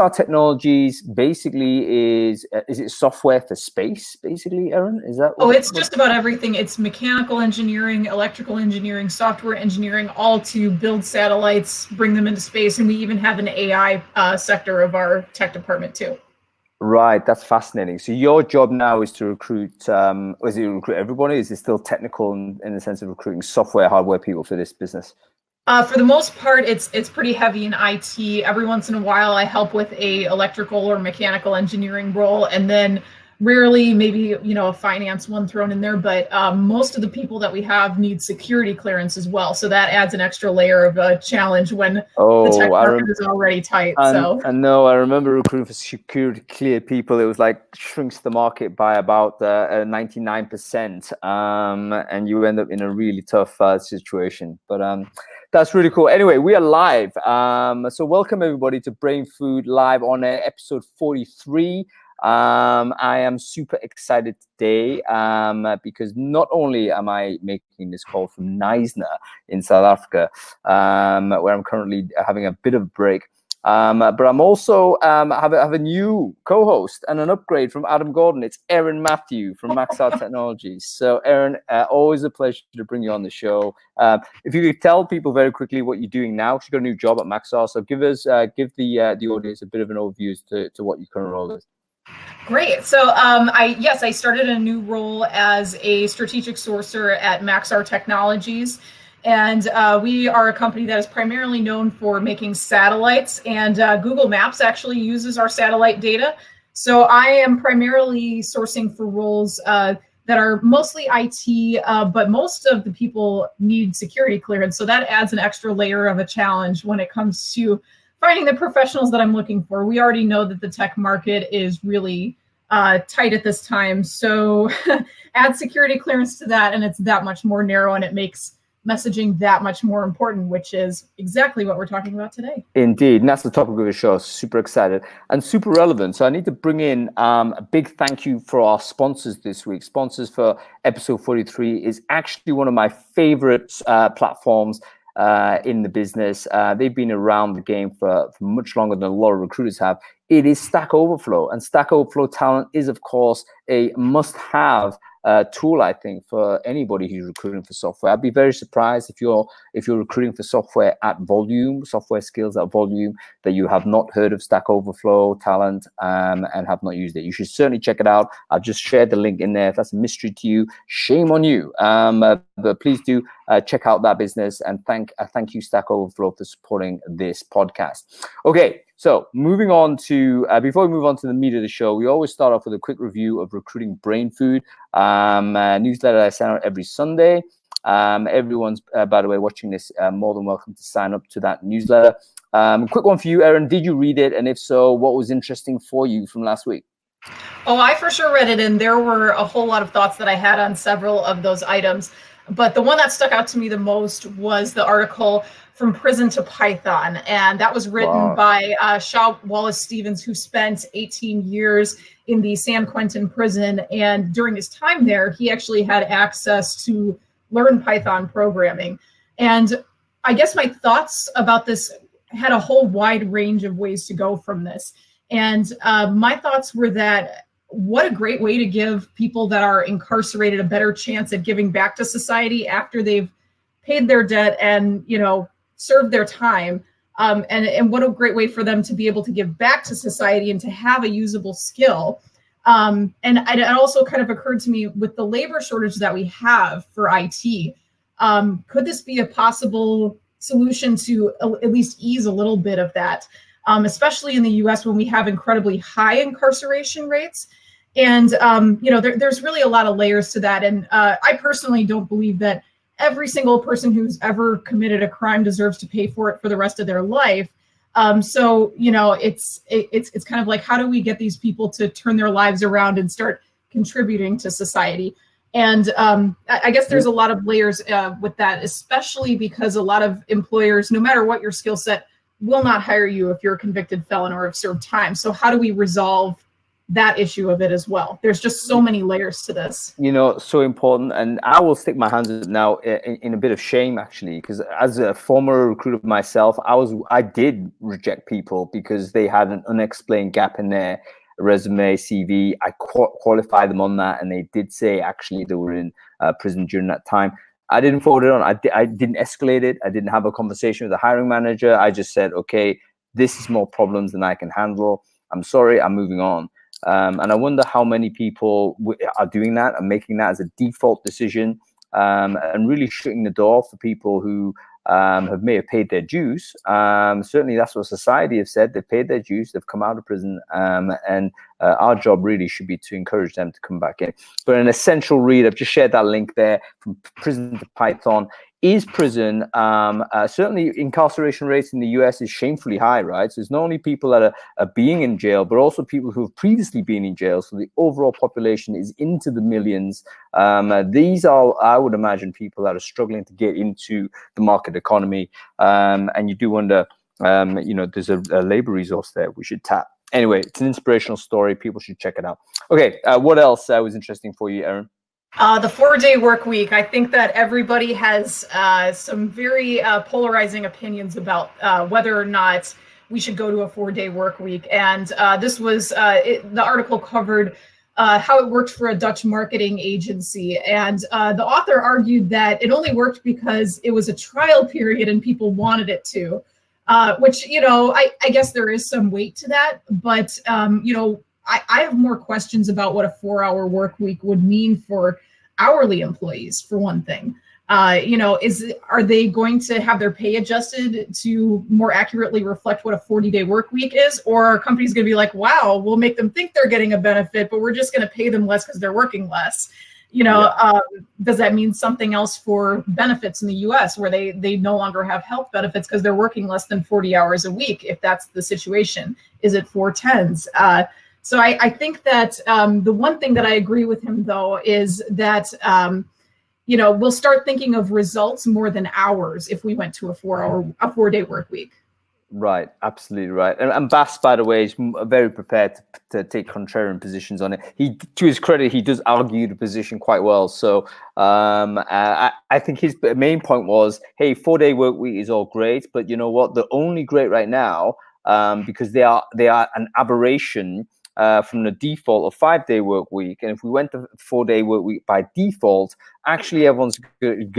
Our technologies basically is uh, is it software for space basically, Erin? Is that? oh, it's just about everything. It's mechanical engineering, electrical engineering, software engineering, all to build satellites, bring them into space, and we even have an AI uh, sector of our tech department too. Right, that's fascinating. So your job now is to recruit. Um, is it recruit everybody? Is it still technical in, in the sense of recruiting software, hardware people for this business? Uh, for the most part, it's it's pretty heavy in IT. Every once in a while, I help with a electrical or mechanical engineering role, and then rarely maybe you know a finance one thrown in there. But um, most of the people that we have need security clearance as well, so that adds an extra layer of a challenge when oh, the tech market is already tight. And, so I know I remember recruiting for security clear people. It was like shrinks the market by about uh, ninety nine percent, um, and you end up in a really tough uh, situation. But um, that's really cool. Anyway, we are live. Um, so welcome everybody to Brainfood Live on episode 43. Um, I am super excited today um, because not only am I making this call from Knysna in South Africa, um, where I'm currently having a bit of a break, um, but I'm also um, have, a, have a new co-host and an upgrade from Adam Gordon. It's Erin Mathew from Maxar Technologies. So, Erin, uh, always a pleasure to bring you on the show. Uh, if you could tell people very quickly what you're doing now, you got a new job at Maxar. So, give us uh, give the uh, the audience a bit of an overview as to, to what your current role is. Great. So, um, I yes, I started a new role as a strategic sourcer at Maxar Technologies. And uh, we are a company that is primarily known for making satellites, and uh, Google Maps actually uses our satellite data. So I am primarily sourcing for roles uh, that are mostly IT, uh, but most of the people need security clearance. So that adds an extra layer of a challenge when it comes to finding the professionals that I'm looking for. We already know that the tech market is really uh, tight at this time. So add security clearance to that, and it's that much more narrow, and it makes messaging that much more important, which is exactly what we're talking about today. Indeed, and that's the topic of the show. Super excited and super relevant. So I need to bring in um, a big thank you for our sponsors this week. Sponsors for episode 43 is actually one of my favorite uh, platforms uh, in the business. Uh, they've been around the game for, for, much longer than a lot of recruiters have. It is Stack Overflow, and Stack Overflow talent is, of course, a must-have uh, tool, I think, for anybody who's recruiting for software. I'd be very surprised if you're if you're recruiting for software at volume, software skills at volume, that you have not heard of Stack Overflow talent um, and have not used it. You should certainly check it out. I've just shared the link in there. If that's a mystery to you, shame on you. Um, uh, but please do uh, check out that business and thank uh, thank you Stack Overflow for supporting this podcast. Okay, so moving on to uh, before we move on to the meat of the show, we always start off with a quick review of recruiting brain food um, newsletter I send out every Sunday. Um, everyone's, uh, by the way, watching this, uh, more than welcome to sign up to that newsletter. Um, quick one for you, Erin. Did you read it? And if so, what was interesting for you from last week? Oh, I for sure read it, and there were a whole lot of thoughts that I had on several of those items. But the one that stuck out to me the most was the article from prison to Python. And that was written wow. by uh, Shaw Wallace Stevens, who spent 18 years in the San Quentin prison. And during his time there, he actually had access to learn Python programming. And I guess my thoughts about this had a whole wide range of ways to go from this. And uh, my thoughts were that what a great way to give people that are incarcerated a better chance at giving back to society after they've paid their debt and you know served their time. Um, and, and what a great way for them to be able to give back to society and to have a usable skill. Um, and it also kind of occurred to me with the labor shortage that we have for IT, um, could this be a possible solution to at least ease a little bit of that, um, especially in the US when we have incredibly high incarceration rates? And, um, you know, there, there's really a lot of layers to that. And uh, I personally don't believe that every single person who's ever committed a crime deserves to pay for it for the rest of their life. Um, so you know, it's it, it's it's kind of like how do we get these people to turn their lives around and start contributing to society? And um, I guess there's a lot of layers uh, with that, especially because a lot of employers, no matter what your skill set, will not hire you if you're a convicted felon or have served time. So how do we resolve that issue of it as well. There's just so many layers to this. You know, so important. And I will stick my hands up now in, in a bit of shame, actually, because as a former recruiter myself, I was I did reject people because they had an unexplained gap in their resume, CV. I qualified them on that, and they did say actually they were in uh, prison during that time. I didn't forward it on. I, di- I didn't escalate it. I didn't have a conversation with the hiring manager. I just said, okay, this is more problems than I can handle. I'm sorry. I'm moving on. Um, and I wonder how many people are doing that and making that as a default decision um, and really shutting the door for people who um, have may have paid their dues. Um, certainly, that's what society has said. They've paid their dues. They've come out of prison, um, and uh, our job really should be to encourage them to come back in. But an essential read. I've just shared that link there from Prison to Python is prison um, uh, certainly incarceration rates in the US is shamefully high, right? So it's not only people that are, are, being in jail, but also people who have previously been in jail. So the overall population is into the millions. Um, uh, these are, I would imagine, people that are struggling to get into the market economy. Um, and you do wonder, um, you know, there's a, a labor resource there we should tap. Anyway, it's an inspirational story. People should check it out. Okay, uh, what else uh, was interesting for you, Erin? Uh, the four day work week. I think that everybody has uh, some very uh, polarizing opinions about uh, whether or not we should go to a four day work week. And uh, this was uh, it, the article covered how it worked for a Dutch marketing agency. And the author argued that it only worked because it was a trial period and people wanted it to. which you know, I, I guess there is some weight to that, but um, you know, I, I have more questions about what a four hour work week would mean for hourly employees, for one thing. Uh, you know, is are they going to have their pay adjusted to more accurately reflect what a 40 day work week is? Or are companies going to be like, wow, we'll make them think they're getting a benefit, but we're just going to pay them less because they're working less? you know yeah. um, does that mean something else for benefits in the us where they they no longer have health benefits because they're working less than 40 hours a week if that's the situation is it four tens uh, so I, I think that um, the one thing that I agree with him though is that um, you know we'll start thinking of results more than hours if we went to a four hour a four day work week. Right, absolutely right. And, and Bas, by the way, is very prepared to, to, take contrarian positions on it. He, to his credit, he does argue the position quite well. So um, I, I think his main point was, hey, four day work week is all great, but you know what? The only great right now um, because they are they are an aberration uh, from the default of five day work week. And if we went to four day work week by default, actually everyone's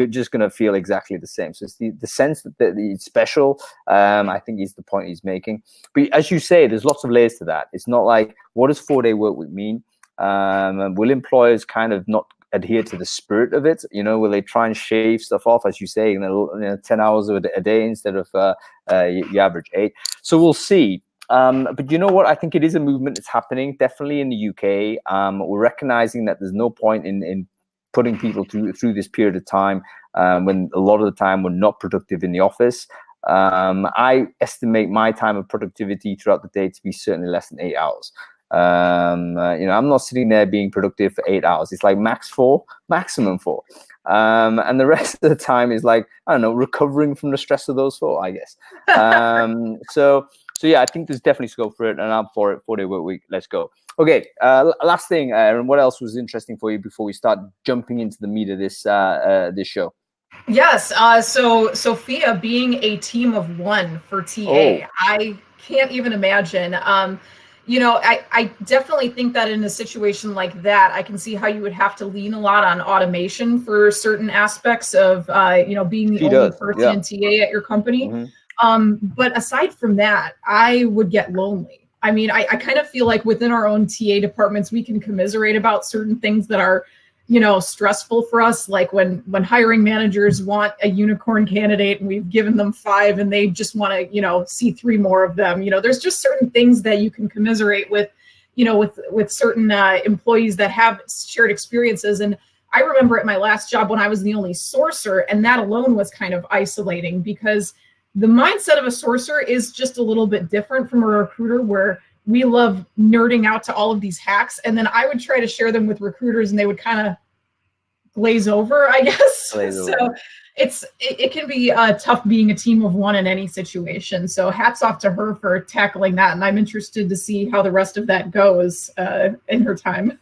just going to feel exactly the same. So it's the, the sense that, it's special, um, I think is the point he's making. But as you say, there's lots of layers to that. It's not like, what does four day work week mean? Um, will employers kind of not adhere to the spirit of it? You know, will they try and shave stuff off, as you say, know, you know 10 hours a day instead of uh, uh, your average eight? So we'll see. Um, but you know what? I think it is a movement that's happening, definitely in the UK. Um, we're recognizing that there's no point in, in putting people through through this period of time um, when a lot of the time we're not productive in the office. Um, I estimate my time of productivity throughout the day to be certainly less than eight hours. Um, uh, you know, I'm not sitting there being productive for eight hours. It's like max four, maximum four. Um, and the rest of the time is like, I don't know, recovering from the stress of those four, I guess. Um, so, so yeah, I think there's definitely scope for it, and I'm for it. Four day work week. Let's go. Okay. Uh, last thing, Erin. What else was interesting for you before we start jumping into the meat of this uh, uh, this show? Yes. Uh, so Sophia being a team of one for TA, oh. I can't even imagine. Um, you know, I, I definitely think that in a situation like that, I can see how you would have to lean a lot on automation for certain aspects of, uh, you know, being the only does. person yeah. in TA at your company. Mm-hmm. Um, but aside from that, I would get lonely. I mean, I, I kind of feel like within our own TA departments, we can commiserate about certain things that are, you know, stressful for us. Like when when hiring managers want a unicorn candidate and we've given them five and they just want to, you know, see three more of them. You know, there's just certain things that you can commiserate with, you know, with with certain uh, employees that have shared experiences. And I remember at my last job when I was the only sourcer, and that alone was kind of isolating because the mindset of a sourcer is just a little bit different from a recruiter where we love nerding out to all of these hacks and then i would try to share them with recruiters and they would kind of glaze over i guess glaze so over. it's it, it can be uh, tough being a team of one in any situation. So hats off to her for tackling that, and I'm interested to see how the rest of that goes uh, in her time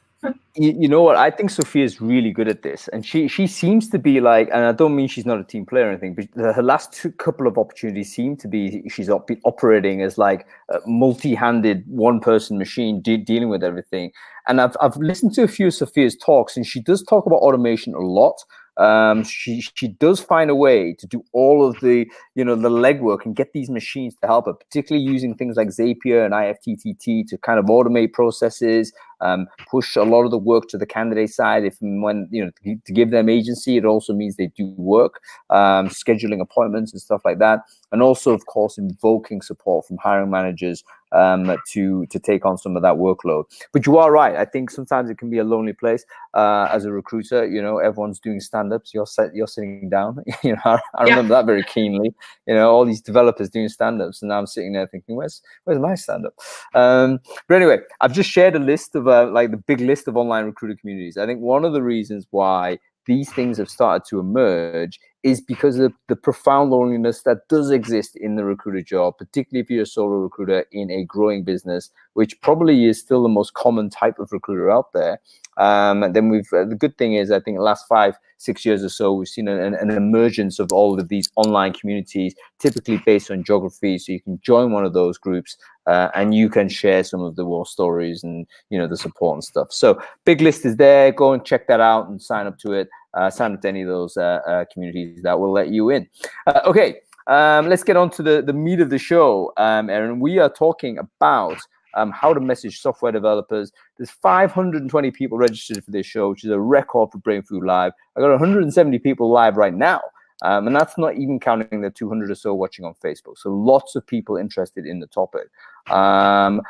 you, you, know what? I think Sophia is really good at this, and she she seems to be like, and I don't mean she's not a team player or anything, but her last two couple of opportunities seem to be she's op- operating as like a multi-handed one-person machine de- dealing with everything. And I've I've listened to a few of Sophia's talks, and she does talk about automation a lot um, she she does find a way to do all of the you know the legwork and get these machines to help her, particularly using things like Zapier and IFTTT to kind of automate processes, um, push a lot of the work to the candidate side. If when you know to, to give them agency, it also means they do work, um, scheduling appointments and stuff like that, and also of course invoking support from hiring managers um, to to take on some of that workload. But you are right. I think sometimes it can be a lonely place uh, as a recruiter. You know, everyone's doing stand-ups. You're set, you're sitting down. you know, I, I remember yeah. that very keenly. You know, all these developers doing stand-ups, and now I'm sitting there thinking, where's where's my stand-up? Um, but anyway, I've just shared a list of like the big list of online recruiter communities. I think one of the reasons why these things have started to emerge is because of the profound loneliness that does exist in the recruiter job, particularly if you're a solo recruiter in a growing business, which probably is still the most common type of recruiter out there. Um, and then we've uh, the good thing is I think the last five six years or so we've seen an, an, emergence of all of these online communities, typically based on geography. So you can join one of those groups uh, and you can share some of the war stories and you know the support and stuff. So big list is there. Go and check that out and sign up to it. Sign up to any of those uh, uh, communities that will let you in. Uh, okay. Um, let's get on to the, the meat of the show, um, Erin. We are talking about um, how to message software developers. There's 520 people registered for this show, which is a record for Brainfood Live. I got 170 people live right now. Um, and that's not even counting the 200 or so watching on Facebook. So lots of people interested in the topic. Um,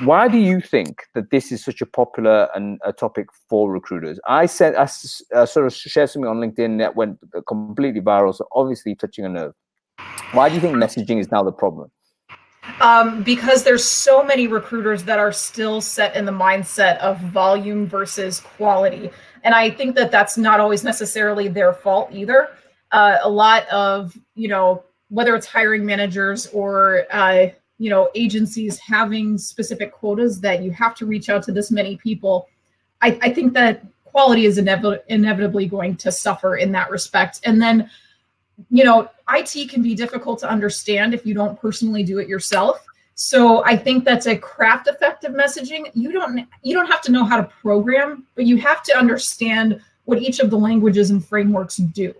why do you think that this is such a popular and a topic for recruiters? I said I, uh, sort of shared something on LinkedIn that went completely viral. So obviously touching a nerve. Why do you think messaging is now the problem? um, because there's so many recruiters that are still set in the mindset of volume versus quality and i think that that's not always necessarily their fault either uh, a lot of you know whether it's hiring managers or uh, you know agencies having specific quotas that you have to reach out to this many people i, I think that quality is inev- inevitably going to suffer in that respect and then you know, IT can be difficult to understand if you don't personally do it yourself. So I think that's a craft effective messaging. You don't you don't have to know how to program, but you have to understand what each of the languages and frameworks do.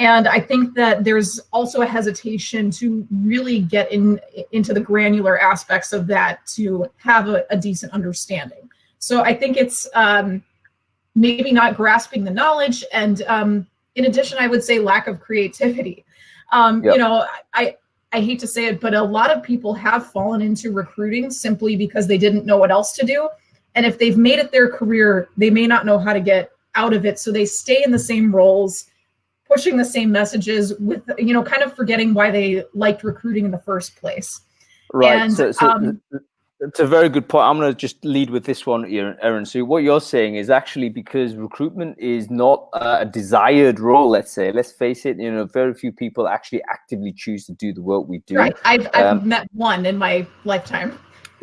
And I think that there's also a hesitation to really get in into the granular aspects of that to have a, a decent understanding. So I think it's um, maybe not grasping the knowledge and um, in addition, I would say lack of creativity. Um, yep. You know, I I hate to say it, but a lot of people have fallen into recruiting simply because they didn't know what else to do. And if they've made it their career, they may not know how to get out of it. So they stay in the same roles, pushing the same messages with, you know, kind of forgetting why they liked recruiting in the first place. Right. And, so, so um, it's a very good point. I'm going to just lead with this one, Erin. So what you're saying is actually because recruitment is not a desired role. Let's say, let's face it. You know, very few people actually actively choose to do the work we do. Right. I've, I've um, met one in my lifetime.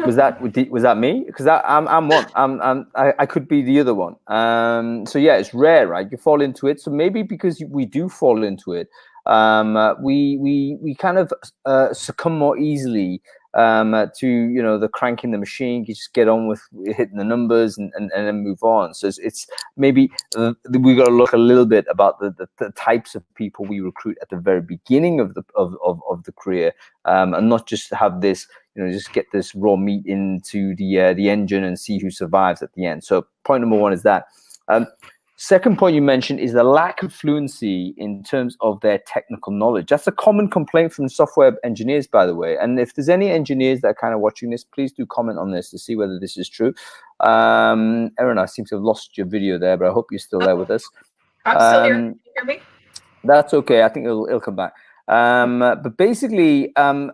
Was that was that me? Because I'm I'm one. I'm, I'm I, I could be the other one. Um. So yeah, it's rare, right? You fall into it. So maybe because we do fall into it, um, uh, we we we kind of uh, succumb more easily um, uh, to you know the cranking the machine. You just get on with hitting the numbers and, and, and then move on. So it's, it's maybe uh, we got to look a little bit about the, the, the, types of people we recruit at the very beginning of the of, of, of the career, um, and not just have this you know just get this raw meat into the uh, the engine and see who survives at the end. So point number one is that. Um, Second point you mentioned is the lack of fluency in terms of their technical knowledge. That's a common complaint from software engineers, by the way. And if there's any engineers that are kind of watching this, please do comment on this to see whether this is true. Um, Erin, I seem to have lost your video there, but I hope you're still there with us. I'm still here. Um, Can you hear me? That's okay. I think it'll, it'll come back. Um, but basically, um,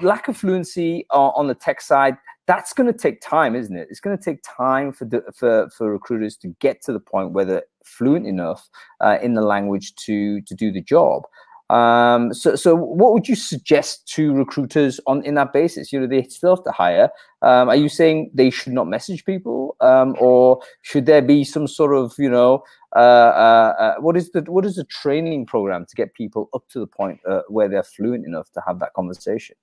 lack of fluency on, on the tech side that's going to take time, isn't it? It's going to take time for the, for for recruiters to get to the point where they're fluent enough uh, in the language to to do the job. Um, so, so what would you suggest to recruiters on in that basis? You know, they still have to hire. Um, are you saying they should not message people, um, or should there be some sort of, you know, uh, uh, uh, what is the what is the training program to get people up to the point uh, where they're fluent enough to have that conversation?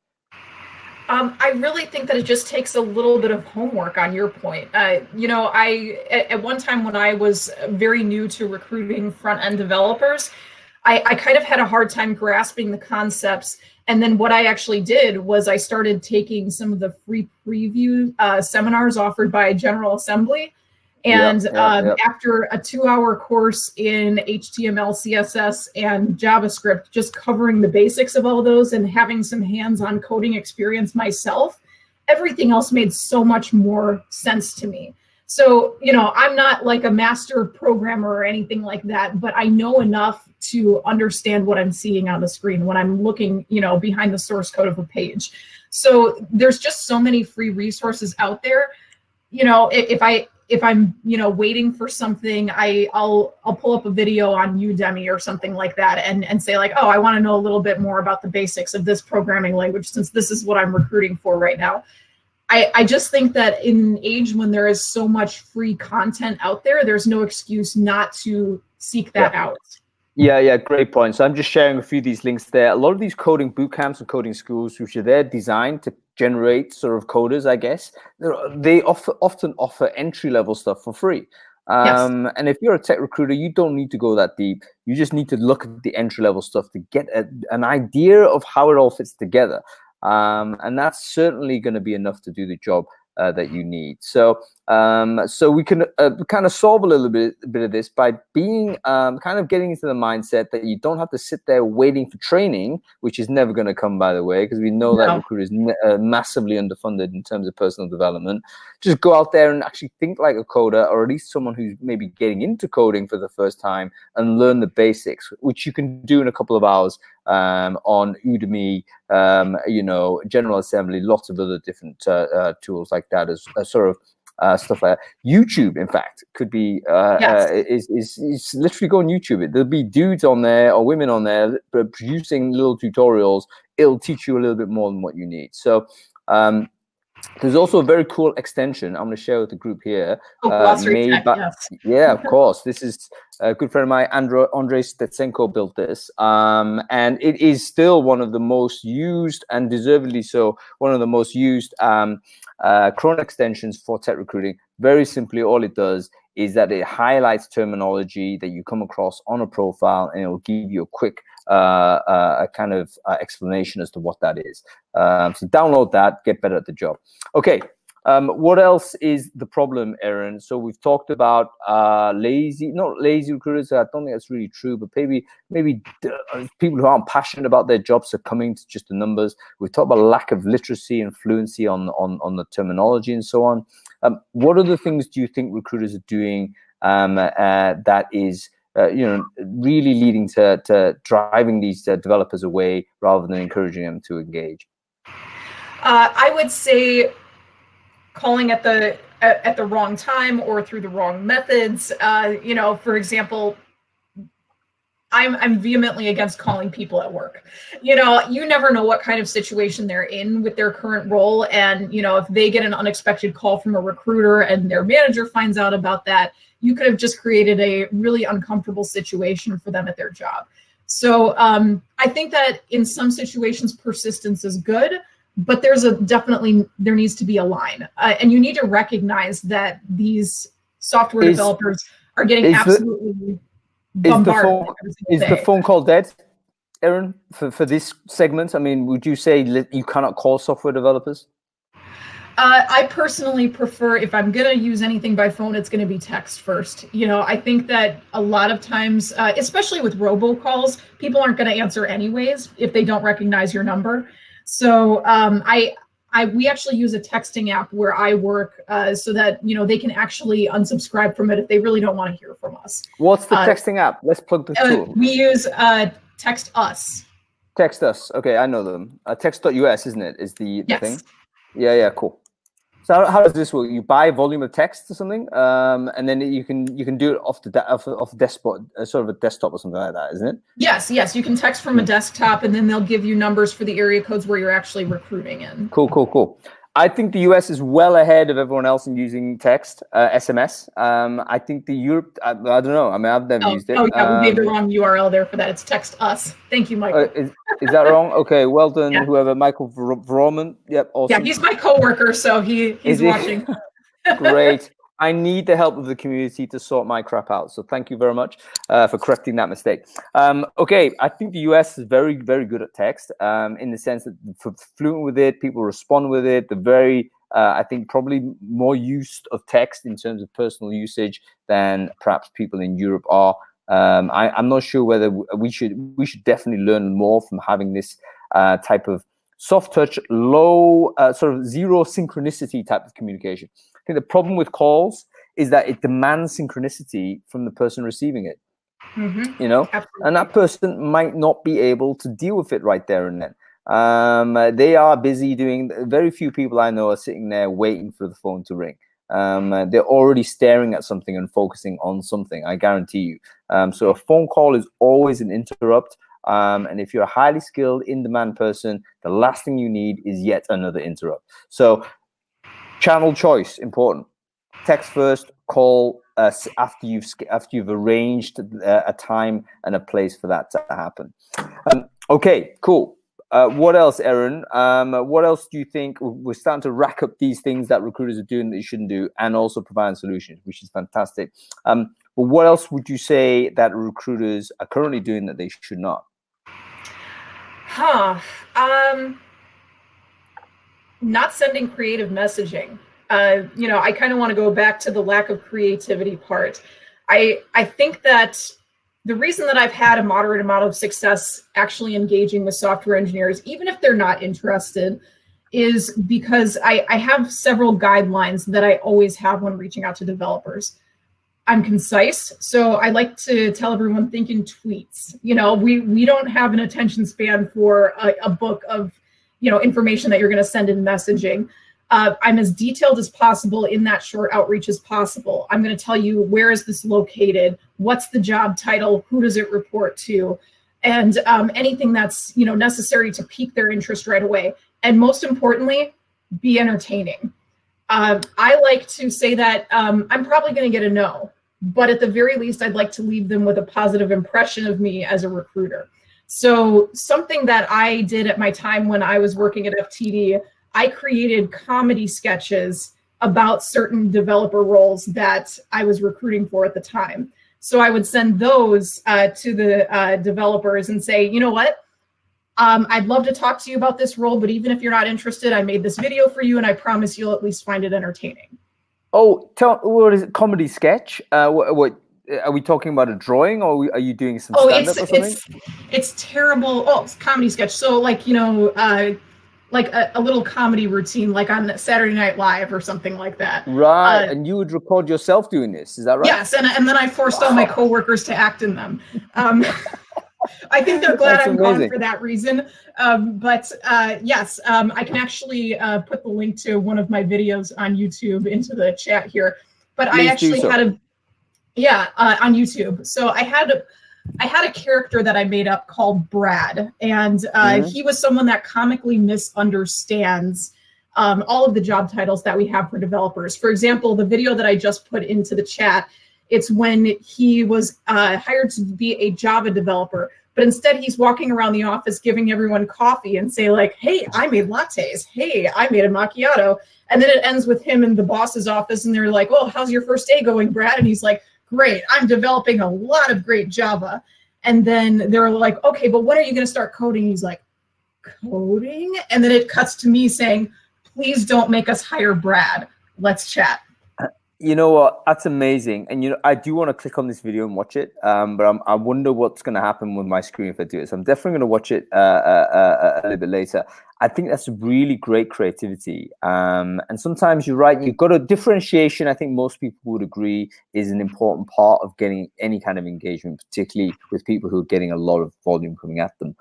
Um, I really think that it just takes a little bit of homework on your point. Uh, you know, I at, at, one time when I was very new to recruiting front end developers, I, I kind of had a hard time grasping the concepts. And then what I actually did was I started taking some of the free preview uh, seminars offered by General Assembly. And yep, yep, um, yep. after a two hour course in HTML, CSS, and JavaScript, just covering the basics of all those and having some hands on coding experience myself, everything else made so much more sense to me. So, you know, I'm not like a master programmer or anything like that, but I know enough to understand what I'm seeing on the screen when I'm looking, you know, behind the source code of a page. So there's just so many free resources out there. You know, if I if I'm, you know, waiting for something, I I'll I'll pull up a video on Udemy or something like that and and say like, "Oh, I want to know a little bit more about the basics of this programming language since this is what I'm recruiting for right now." I, I just think that in an age when there is so much free content out there, there's no excuse not to seek that yeah. out. Yeah, yeah, great point. So I'm just sharing a few of these links there. A lot of these coding boot camps and coding schools, which are there designed to generate sort of coders, I guess, they offer, often offer entry level stuff for free. Um, yes. And if you're a tech recruiter, you don't need to go that deep. You just need to look at the entry level stuff to get a, an idea of how it all fits together. Um, and that's certainly going to be enough to do the job uh, that you need. So, um, so we can uh, kind of solve a little bit, bit of this by being um, kind of getting into the mindset that you don't have to sit there waiting for training, which is never going to come, by the way, because we know no. that recruiters uh, massively underfunded in terms of personal development. Just go out there and actually think like a coder, or at least someone who's maybe getting into coding for the first time and learn the basics, which you can do in a couple of hours um, on Udemy, um, you know, General Assembly, lots of other different uh, uh, tools like that as, as sort of uh, stuff like that. YouTube, in fact, could be uh, yes. uh, is, is is literally go on YouTube. There'll be dudes on there or women on there producing little tutorials. It'll teach you a little bit more than what you need. So. Um, there's also a very cool extension I'm going to share with the group here. Oh, uh, made by, yes. yeah, of course. This is a good friend of mine, Andro, Andrei Stetsenko, built this. Um, and it is still one of the most used, and deservedly so, one of the most used um, uh, Chrome extensions for tech recruiting. Very simply, all it does is that it highlights terminology that you come across on a profile and it will give you a quick a kind of uh, explanation as to what that is. Um, so download that, get better at the job. Okay, um, what else is the problem, Erin? So we've talked about uh, lazy, not lazy recruiters. I don't think that's really true, but maybe maybe uh, people who aren't passionate about their jobs are coming to just the numbers. We've talked about lack of literacy and fluency on on on the terminology and so on. Um, what other things do you think recruiters are doing um, uh, that is uh, you know, really leading to, to driving these uh, developers away rather than encouraging them to engage? Uh, I would say calling at the at, at, the wrong time or through the wrong methods. Uh, you know, for example, I'm I'm vehemently against calling people at work. You know, you never know what kind of situation they're in with their current role, and you know if they get an unexpected call from a recruiter and their manager finds out about that, you could have just created a really uncomfortable situation for them at their job. So um, I think that in some situations persistence is good, but there's a definitely there needs to be a line, uh, and you need to recognize that these software is, developers are getting absolutely. The, is the phone, is the phone call dead, Erin, for, for this segment? I mean, would you say you cannot call software developers? Uh, I personally prefer if I'm going to use anything by phone, it's going to be text first. You know, I think that a lot of times, uh, especially with robocalls, people aren't going to answer anyways if they don't recognize your number. So um, I, I, we actually use a texting app where I work uh, so that you know they can actually unsubscribe from it if they really don't want to hear from us. What's the uh, texting app? Let's plug the uh, tool. We use uh, TextUs. Text Us. Okay, I know them. Uh, text.us, isn't it? Is the, the yes. thing? Yeah, yeah, cool. So how, does this work? You buy a volume of text or something, um, and then you can you can do it off the off, off desktop, uh, sort of a desktop or something like that, isn't it? Yes, yes. You can text from a hmm. desktop, and then they'll give you numbers for the area codes where you're actually recruiting in. Cool, cool, cool. I think the US is well ahead of everyone else in using text, uh, SMS. Um, I think the Europe, I, I, don't know. I mean, I've never oh, used it. Oh, yeah, um, we made the wrong URL there for that. It's text us. Thank you, Michael. Uh, is, is, that wrong? Okay, well done, yeah. whoever. Michael Vroman. Yep, awesome. Yeah, he's my coworker, so he he's watching. Great. I need the help of the community to sort my crap out. So thank you very much uh, for correcting that mistake. Um, okay, I think the US is very, very good at text um, in the sense that fluent with it, people respond with it. They're very, uh, I think, probably more used of text in terms of personal usage than perhaps people in Europe are. Um, I, am not sure whether we should we should definitely learn more from having this uh, type of soft touch, low, uh, sort of zero synchronicity type of communication. I think the problem with calls is that it demands synchronicity from the person receiving it. Mm-hmm. You know, Absolutely. and that person might not be able to deal with it right there and then. Um, they are busy doing. Very few people I know are sitting there waiting for the phone to ring. Um, they're already staring at something and focusing on something. I guarantee you. Um, so a phone call is always an interrupt. Um, and if you're a highly skilled, in-demand person, the last thing you need is yet another interrupt. So, channel choice important. Text first, call us after you've after you've arranged uh, a time and a place for that to happen. Um, okay, cool. Uh, what else, Erin? Um, what else do you think we're starting to rack up these things that recruiters are doing that you shouldn't do, and also providing solutions, which is fantastic. Um, but what else would you say that recruiters are currently doing that they should not? Huh. Um, not sending creative messaging. Uh, you know, I kind of want to go back to the lack of creativity part. I I think that the reason that I've had a moderate amount of success actually engaging with software engineers, even if they're not interested, is because I, I have several guidelines that I always have when reaching out to developers. I'm concise. So I like to tell everyone think in tweets. You know, we we don't have an attention span for a, a book of, you know, information that you're going to send in messaging. Uh, I'm as detailed as possible in that short outreach as possible. I'm going to tell you where is this located, what's the job title, who does it report to, and um, anything that's you know necessary to pique their interest right away. And most importantly, be entertaining. Uh, I like to say that um, I'm probably going to get a no but at the very least, I'd like to leave them with a positive impression of me as a recruiter. So, something that I did at my time when I was working at FTD, I created comedy sketches about certain developer roles that I was recruiting for at the time. So, I would send those uh, to the uh, developers and say, you know what? Um, I'd love to talk to you about this role, but even if you're not interested, I made this video for you and I promise you'll at least find it entertaining. Oh, tell what is it? Comedy sketch? Uh, what, what are we talking about a drawing or are you doing some oh, it's, or something? It's, it's terrible. Oh, it's comedy sketch. So like, you know, uh, like a, a, little comedy routine, like on Saturday Night Live or something like that. Right. Uh, and you would record yourself doing this. Is that right? Yes. And, and then I forced wow. all my coworkers to act in them. Um, I think they're glad That's I'm amazing. gone for that reason. Um, but uh, yes, um, I can actually uh, put the link to one of my videos on YouTube into the chat here. But Please I actually so. had a, yeah, uh, on YouTube. So I had a, I had a character that I made up called Brad, and uh, mm-hmm. he was someone that comically misunderstands um, all of the job titles that we have for developers. For example, the video that I just put into the chat it's when he was uh, hired to be a Java developer, but instead he's walking around the office giving everyone coffee and say like, "Hey, I made lattes. Hey, I made a macchiato." And then it ends with him in the boss's office, and they're like, "Well, how's your first day going, Brad?" And he's like, "Great. I'm developing a lot of great Java." And then they're like, "Okay, but when are you going to start coding?" He's like, "Coding?" And then it cuts to me saying, "Please don't make us hire Brad. Let's chat." You know what? That's amazing. And you know, I do want to click on this video and watch it. Um, but I'm, i wonder what's going to happen with my screen if I do it. So I'm definitely going to watch it uh, uh, uh, a little bit later. I think that's really great creativity. Um, and sometimes you're right. You've got a differentiation. I think most people would agree is an important part of getting any kind of engagement, particularly with people who are getting a lot of volume coming at them.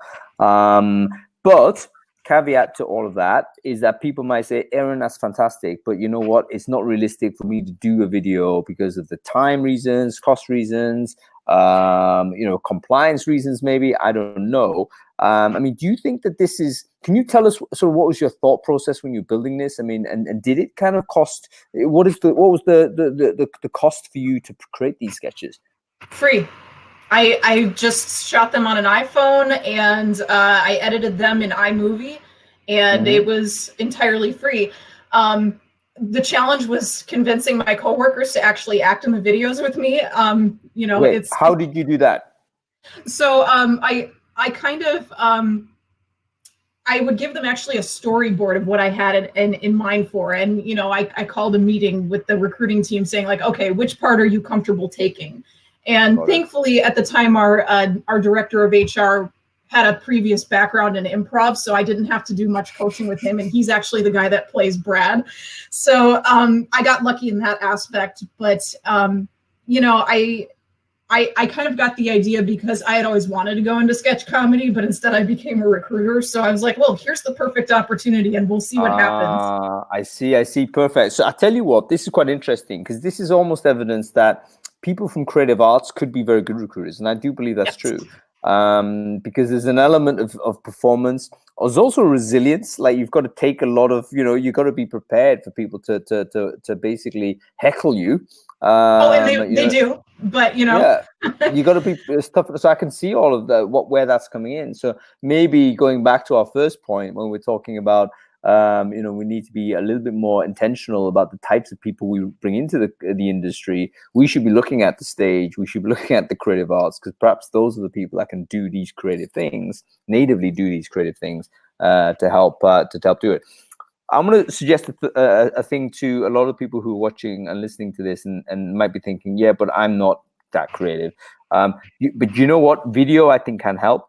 Um, but caveat to all of that is that people might say, Erin, that's fantastic, but you know what? It's not realistic for me to do a video because of the time reasons, cost reasons, um, you know, compliance reasons, maybe. I don't know. Um, I mean, do you think that this is? Can you tell us sort of what was your thought process when you're building this? I mean, and, and did it kind of cost? What is the what was the the the, the cost for you to create these sketches? Free. I I just shot them on an iPhone and uh, I edited them in iMovie, and mm-hmm. it was entirely free. Um, the challenge was convincing my coworkers to actually act in the videos with me. Um, you know, Wait, it's how did you do that? So um, I I kind of um, I would give them actually a storyboard of what I had in, in, in, mind for. And, you know, I, I called a meeting with the recruiting team saying like, okay, which part are you comfortable taking? And thankfully at the time, our, uh, our director of HR had a previous background in improv, so I didn't have to do much coaching with him. And he's actually the guy that plays Brad. So um, I got lucky in that aspect. But, um, you know, I, I, I kind of got the idea because I had always wanted to go into sketch comedy, but instead I became a recruiter. So I was like, well, here's the perfect opportunity and we'll see what uh, happens. I see. I see. Perfect. So I tell you what, this is quite interesting because this is almost evidence that people from creative arts could be very good recruiters. And I do believe that's yes. true um, because there's an element of, of performance. There's also resilience. Like you've got to take a lot of, you know, you've got to be prepared for people to to to, to basically heckle you oh, and they, um, they do, but you know, yeah, you got to be tough. So I can see all of that, what where that's coming in. So maybe going back to our first point when we're talking about, um, you know, we need to be a little bit more intentional about the types of people we bring into the the industry. We should be looking at the stage. We should be looking at the creative arts because perhaps those are the people that can do these creative things, natively do these creative things uh, to help uh, to help do it. I'm going to suggest a, a, a, thing to a lot of people who are watching and listening to this and, and might be thinking, yeah, but I'm not that creative. Um, you, but you know what? Video, I think, can help.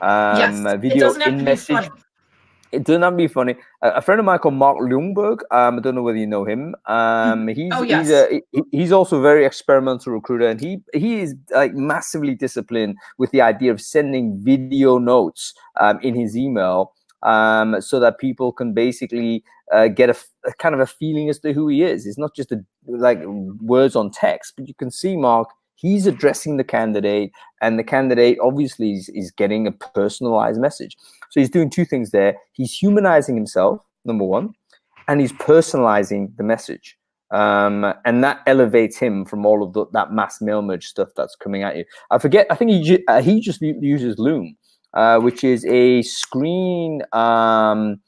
Um, yes, video in message. It doesn't have to be funny. a friend of mine called Mark Ljungberg. Um, I don't know whether you know him. Um, mm. he's oh, yes. he's a he, he's also a very experimental recruiter, and he he is like massively disciplined with the idea of sending video notes um, in his email um, so that people can basically uh, get a, a, kind of a feeling as to who he is. It's not just a, like words on text, but you can see Mark. He's addressing the candidate, and the candidate obviously is, is getting a personalized message. So he's doing two things there. He's humanizing himself, number one, and he's personalizing the message. Um, and that elevates him from all of the, that mass mailmerge stuff that's coming at you. I forget. I think he uh, he just uses Loom, uh, which is a screen um,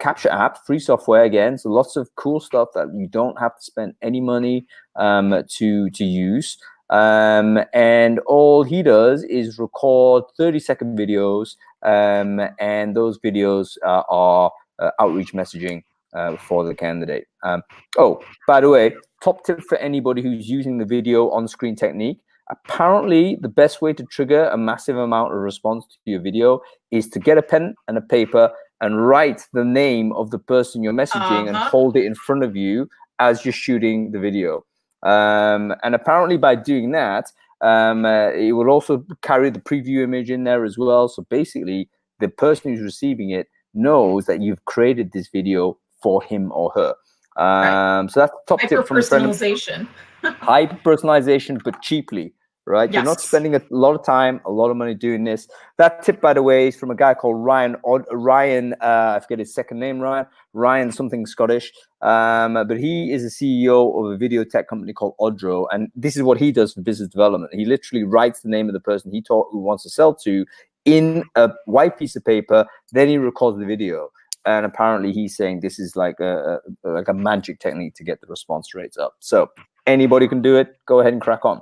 capture app, free software again. So lots of cool stuff that you don't have to spend any money um, to to use. Um, and all he does is record 30 second videos, um, and those videos uh, are uh, outreach messaging uh, for the candidate. Um, oh, by the way, top tip for anybody who's using the video on screen technique apparently the best way to trigger a massive amount of response to your video is to get a pen and a paper and write the name of the person you're messaging uh-huh. and hold it in front of you as you're shooting the video. Um, and apparently, by doing that, um, uh, it will also carry the preview image in there as well. So basically, the person who's receiving it knows that you've created this video for him or her. Um, right. So that's top tip from personalization. Hyper personalization, but cheaply right? Yes. You're not spending a lot of time, a lot of money doing this. That tip, by the way, is from a guy called Ryan. Ryan, uh, I forget his second name, Ryan. Ryan something Scottish, um, but he is a CEO of a video tech company called Odro, and this is what he does for business development. He literally writes the name of the person he taught who wants to sell to in a white piece of paper. Then he records the video. And apparently, he's saying this is like a, a like a magic technique to get the response rates up. So anybody can do it. Go ahead and crack on.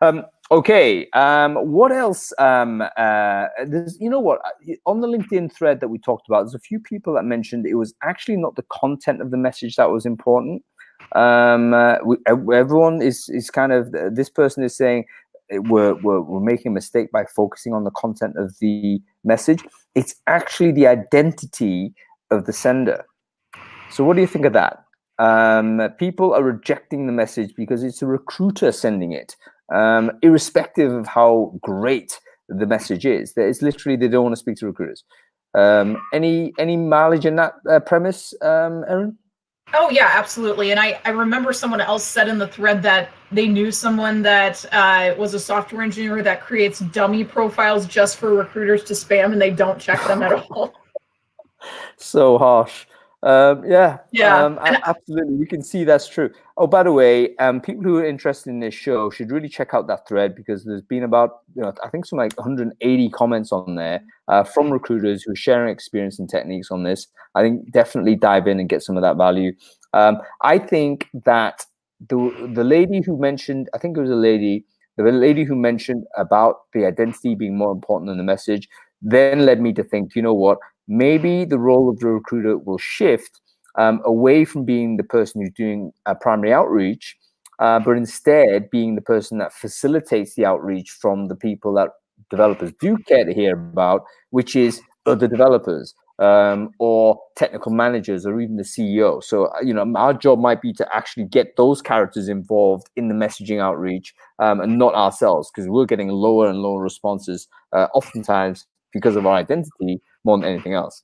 Um, okay. Um, what else? Um, uh, you know what? On the LinkedIn thread that we talked about, there's a few people that mentioned it was actually not the content of the message that was important. Um, uh, we, everyone is is kind of this person is saying we're, we're, we're making a mistake by focusing on the content of the message. It's actually the identity of the sender. So, what do you think of that? Um, people are rejecting the message because it's a recruiter sending it um, irrespective of how great the message is. That it's literally they don't want to speak to recruiters. Um, any any mileage in that uh, premise, um, Erin? Oh yeah, absolutely. And I, I remember someone else said in the thread that they knew someone that uh, was a software engineer that creates dummy profiles just for recruiters to spam, and they don't check them at all. so harsh. Um, yeah, yeah, um, absolutely. You can see that's true. Oh, by the way, um, people who are interested in this show should really check out that thread because there's been about, you know, I think some like 180 comments on there uh, from recruiters who are sharing experience and techniques on this. I think definitely dive in and get some of that value. Um, I think that the the lady who mentioned, I think it was a lady, the lady who mentioned about the identity being more important than the message, then led me to think, you know what, maybe the role of the recruiter will shift um, away from being the person who's doing primary outreach, uh, but instead being the person that facilitates the outreach from the people that developers do care to hear about, which is other developers um, or technical managers or even the CEO. So, uh, you know, our job might be to actually get those characters involved in the messaging outreach um, and not ourselves because we're getting lower and lower responses, uh, oftentimes because of our identity more than anything else.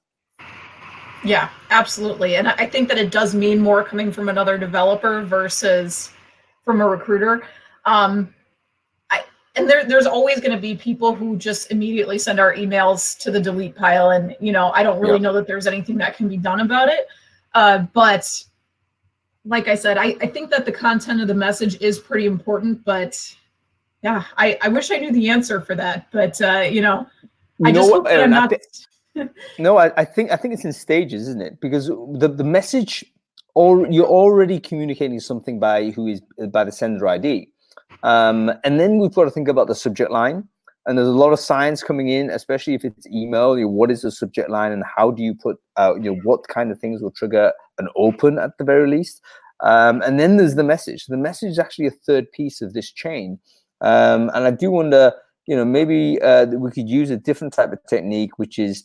Yeah, absolutely. And I think that it does mean more coming from another developer versus from a recruiter. Um, I, and there, there's always going to be people who just immediately send our emails to the delete pile. And, you know, I don't really know that there's anything that can be done about it. Uh, but like I said, I, I think that the content of the message is pretty important, but yeah, I, I wish I knew the answer for that. But, uh, you know, I just hope not no, I, I, think I think it's in stages, isn't it? Because the the message, or you're already communicating something by who is by the sender ID, um, and then we've got to think about the subject line. And there's a lot of science coming in, especially if it's email. You know, what is the subject line, and how do you put out? You know, what kind of things will trigger an open at the very least. Um, and then there's the message. The message is actually a third piece of this chain. Um, and I do wonder, you know, maybe uh, we could use a different type of technique, which is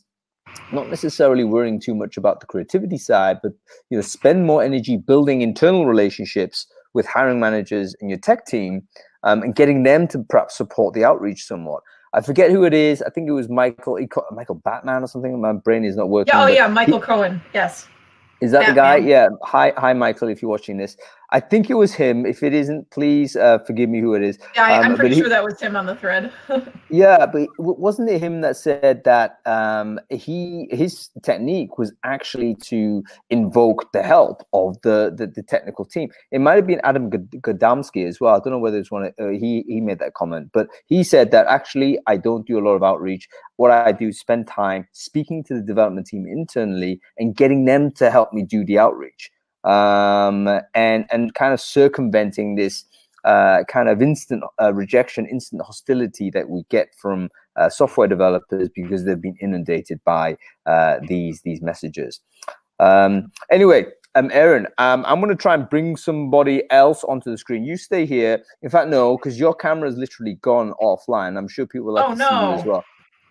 not necessarily worrying too much about the creativity side, but you know, spend more energy building internal relationships with hiring managers and your tech team, um, and getting them to perhaps support the outreach somewhat. I forget who it is. I think it was Michael Michael Batman or something. My brain is not working. Yeah, oh yeah, Michael he, Cohen. Yes. Is that Batman. the guy? Yeah. Hi, hi, Michael. If you're watching this, I think it was him. If it isn't, please uh, forgive me who it is. Yeah, I, am um, pretty sure he, that was him on the thread. yeah, but wasn't it him that said that um, he his technique was actually to invoke the help of the the, the technical team? It might have been Adam Godomsky as well. I don't know whether it's one. Of, uh, he he made that comment, but he said that actually I don't do a lot of outreach. What I do is spend time speaking to the development team internally and getting them to help me do the outreach um, and and kind of circumventing this uh, kind of instant uh, rejection, instant hostility that we get from uh, software developers because they've been inundated by uh, these these messages. Um, anyway, um, Erin, um, I'm going to try and bring somebody else onto the screen. You stay here. In fact, no, because your camera is literally gone offline. I'm sure people like oh, to no. see you as well.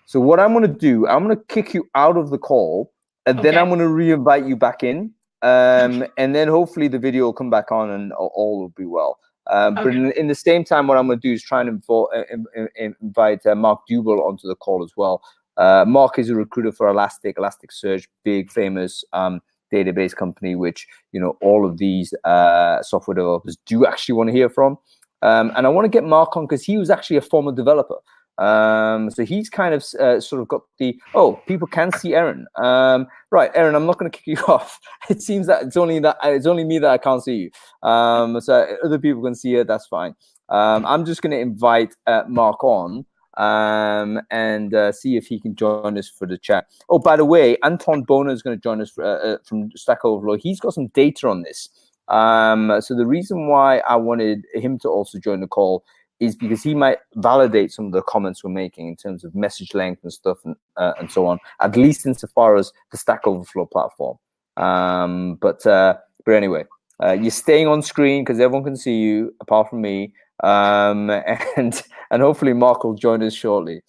So what I'm going to do, I'm going to kick you out of the call, and okay. then I'm going to re-invite you back in um, and then hopefully the video will come back on and all will be well. Um, okay. But in, in, the same time, what I'm going to do is try and invo- uh, invite uh, Mark Dubel onto the call as well. Uh, Mark is a recruiter for Elastic, Elasticsearch, big famous um, database company, which you know all of these uh, software developers do actually want to hear from. Um, and I want to get Mark on because he was actually a former developer. Um, so he's kind of uh, sort of got the oh, people can see Erin. Um, right, Erin, I'm not going to kick you off. It seems that it's only that it's only me that I can't see you. Um, so other people can see it. That's fine. Um, I'm just going to invite uh, Mark on um, and uh, see if he can join us for the chat. Oh, by the way, Anton Boner is going to join us for, uh, uh, from Stack Overflow. He's got some data on this. Um, so the reason why I wanted him to also join the call is because he might validate some of the comments we're making in terms of message length and stuff and, uh, and so on, at least insofar as the Stack Overflow platform. Um, but uh, but anyway, uh, you're staying on screen because everyone can see you apart from me, um, and and hopefully Mark will join us shortly.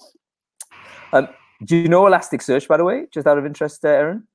Um, do you know Elasticsearch, by the way? Just out of interest, uh, Erin.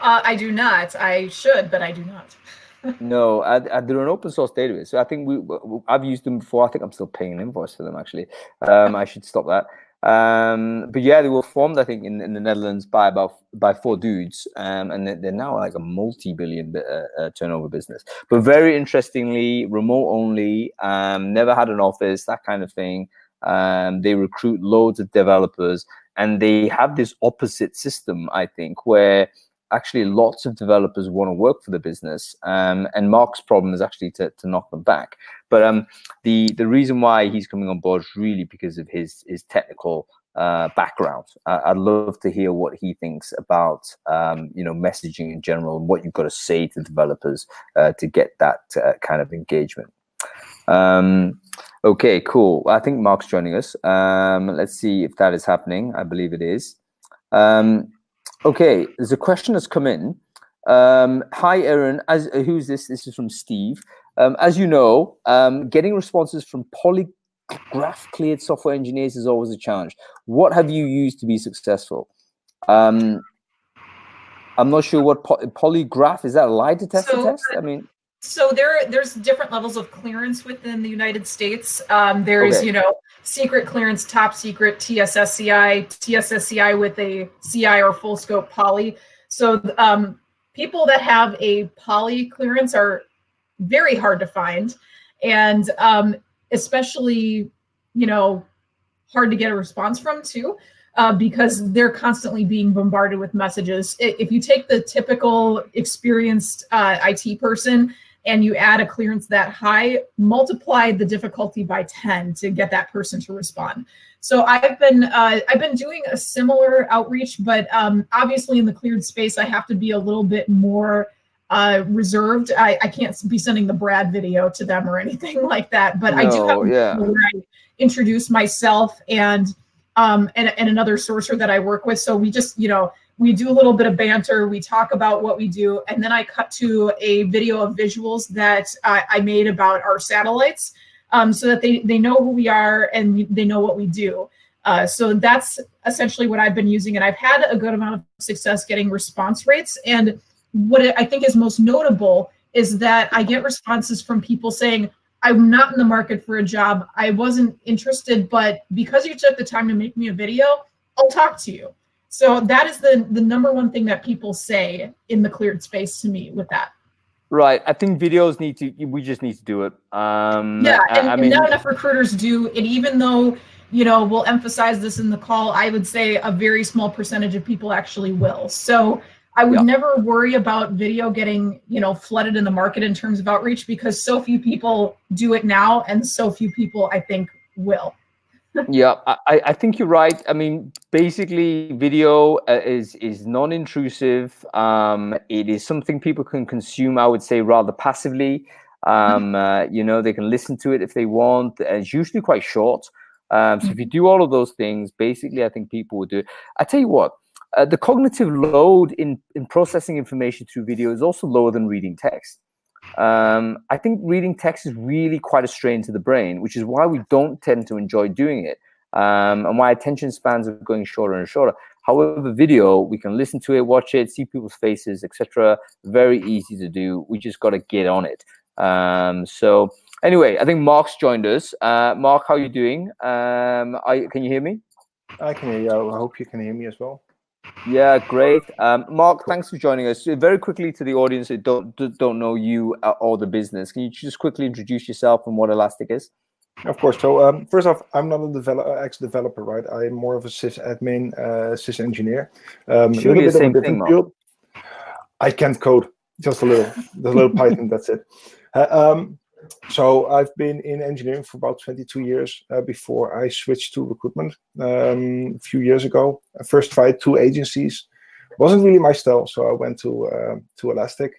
Uh, I do not. I should, but I do not no, I, I, they're an open source database. So I think we, I've used them before. I think I'm still paying an invoice for them. Actually, um, I should stop that. Um, but yeah, they were formed, I think, in, in the Netherlands by about by four dudes, um, and they're now like a multi-billion uh, uh, turnover business. But very interestingly, remote only, um, never had an office, that kind of thing. Um, they recruit loads of developers, and they have this opposite system, I think, where actually lots of developers want to work for the business um, and mark's problem is actually to, to knock them back. But um, the the reason why he's coming on board is really because of his his technical uh, background. Uh, i'd love to hear what he thinks about um, you know messaging in general and what you've got to say to developers uh, to get that uh, kind of engagement. Um, okay cool. I think mark's joining us. Um, let's see if that is happening. I believe it is. Um, Okay, there's a question that's come in. Um, hi, Erin. As uh, who's this? This is from Steve. Um, as you know, um, getting responses from polygraph cleared software engineers is always a challenge. What have you used to be successful? Um, I'm not sure what po polygraph is. That a lie detector so, test? I mean, so there there's different levels of clearance within the United States. Um, there's okay. you know secret clearance, top secret, TSSCI, TSSCI with a CI or full scope poly. So um, people that have a poly clearance are very hard to find, and um, especially, you know, hard to get a response from too. Uh, because they're constantly being bombarded with messages. If you take the typical experienced uh, IT person and you add a clearance that high, multiply the difficulty by 10 to get that person to respond. So I've been uh, I've been doing a similar outreach, but um, obviously in the cleared space, I have to be a little bit more uh, reserved. I, I can't be sending the Brad video to them or anything like that, but no, I do have yeah. where I introduce myself and um, and, and another sourcer that I work with. So we just, you know, we do a little bit of banter we talk about what we do and then i cut to a video of visuals that i, I made about our satellites um, so that they, they know who we are and they know what we do. Uh, so that's essentially what i've been using and i've had a good amount of success getting response rates and what i think is most notable is that i get responses from people saying i'm not in the market for a job. I wasn't interested but because you took the time to make me a video i'll talk to you so that is the the number one thing that people say in the cleared space to me with that. Right. I think videos need to. We just need to do it. Um, yeah, and, I, I mean, not enough recruiters do. And even though you know we'll emphasize this in the call, I would say a very small percentage of people actually will. So I would yeah. never worry about video getting you know flooded in the market in terms of outreach because so few people do it now, and so few people I think will yeah, I, I think you're right. I mean, basically, video uh, is is non-intrusive. Um, it is something people can consume. I would say rather passively. Um, uh, you know, they can listen to it if they want. It's usually quite short. Um, so if you do all of those things, basically, I think people would do it. I tell you what, uh, the cognitive load in in processing information through video is also lower than reading text. Um, I think reading text is really quite a strain to the brain, which is why we don't tend to enjoy doing it, um, and why attention spans are going shorter and shorter. However, video we can listen to it, watch it, see people's faces, etc. Very easy to do. We just got to get on it. Um, so anyway, I think Mark's joined us. Uh, Mark, how are you doing? Um, I, can you hear me? I can hear you. I hope you can hear me as well. Yeah, great. Um, Mark, thanks for joining us. Very quickly to the audience who don't don't know you or the business, can you just quickly introduce yourself and what Elastic is? Of course. So um, first off, I'm not a developer, ex-developer, right? I'm more of a sysadmin, uh, sys engineer. Um, a little bit same thing, field. I can't code, just a little, the little Python. That's it. Uh, um, so I've been in engineering for about 22 years uh, before I switched to recruitment um, a few years ago. I first tried two agencies, wasn't really my style, so I went to uh, to Elastic.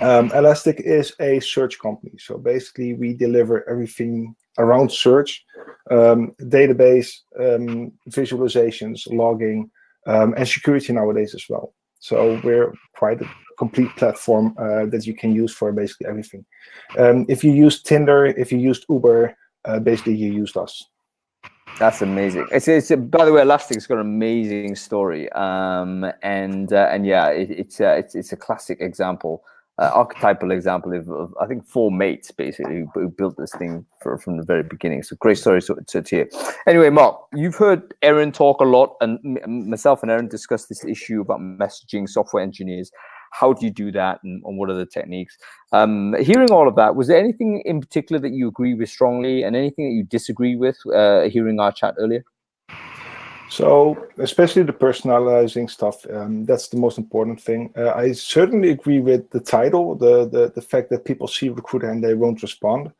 Um, Elastic is a search company, so basically we deliver everything around search, um, database, um, visualizations, logging, um, and security nowadays as well. So we're quite a complete platform uh, that you can use for basically everything. Um, if you use Tinder, if you used Uber, uh, basically you used us. That's amazing. It's, it's by the way, Elastic's got an amazing story, um, and uh, and yeah, it, it's uh, it's it's a classic example uh, archetypal example of, of, I think four mates basically who, who built this thing for, from the very beginning. So great story to, to, to hear. Anyway, Mark, you've heard Erin talk a lot, and myself and Erin discussed this issue about messaging software engineers. How do you do that, and, and what are the techniques? Um, hearing all of that, was there anything in particular that you agree with strongly, and anything that you disagree with? Uh, hearing our chat earlier. So, especially the personalizing stuff, um, that's the most important thing. Uh, I certainly agree with the title, the, the the fact that people see recruiter and they won't respond.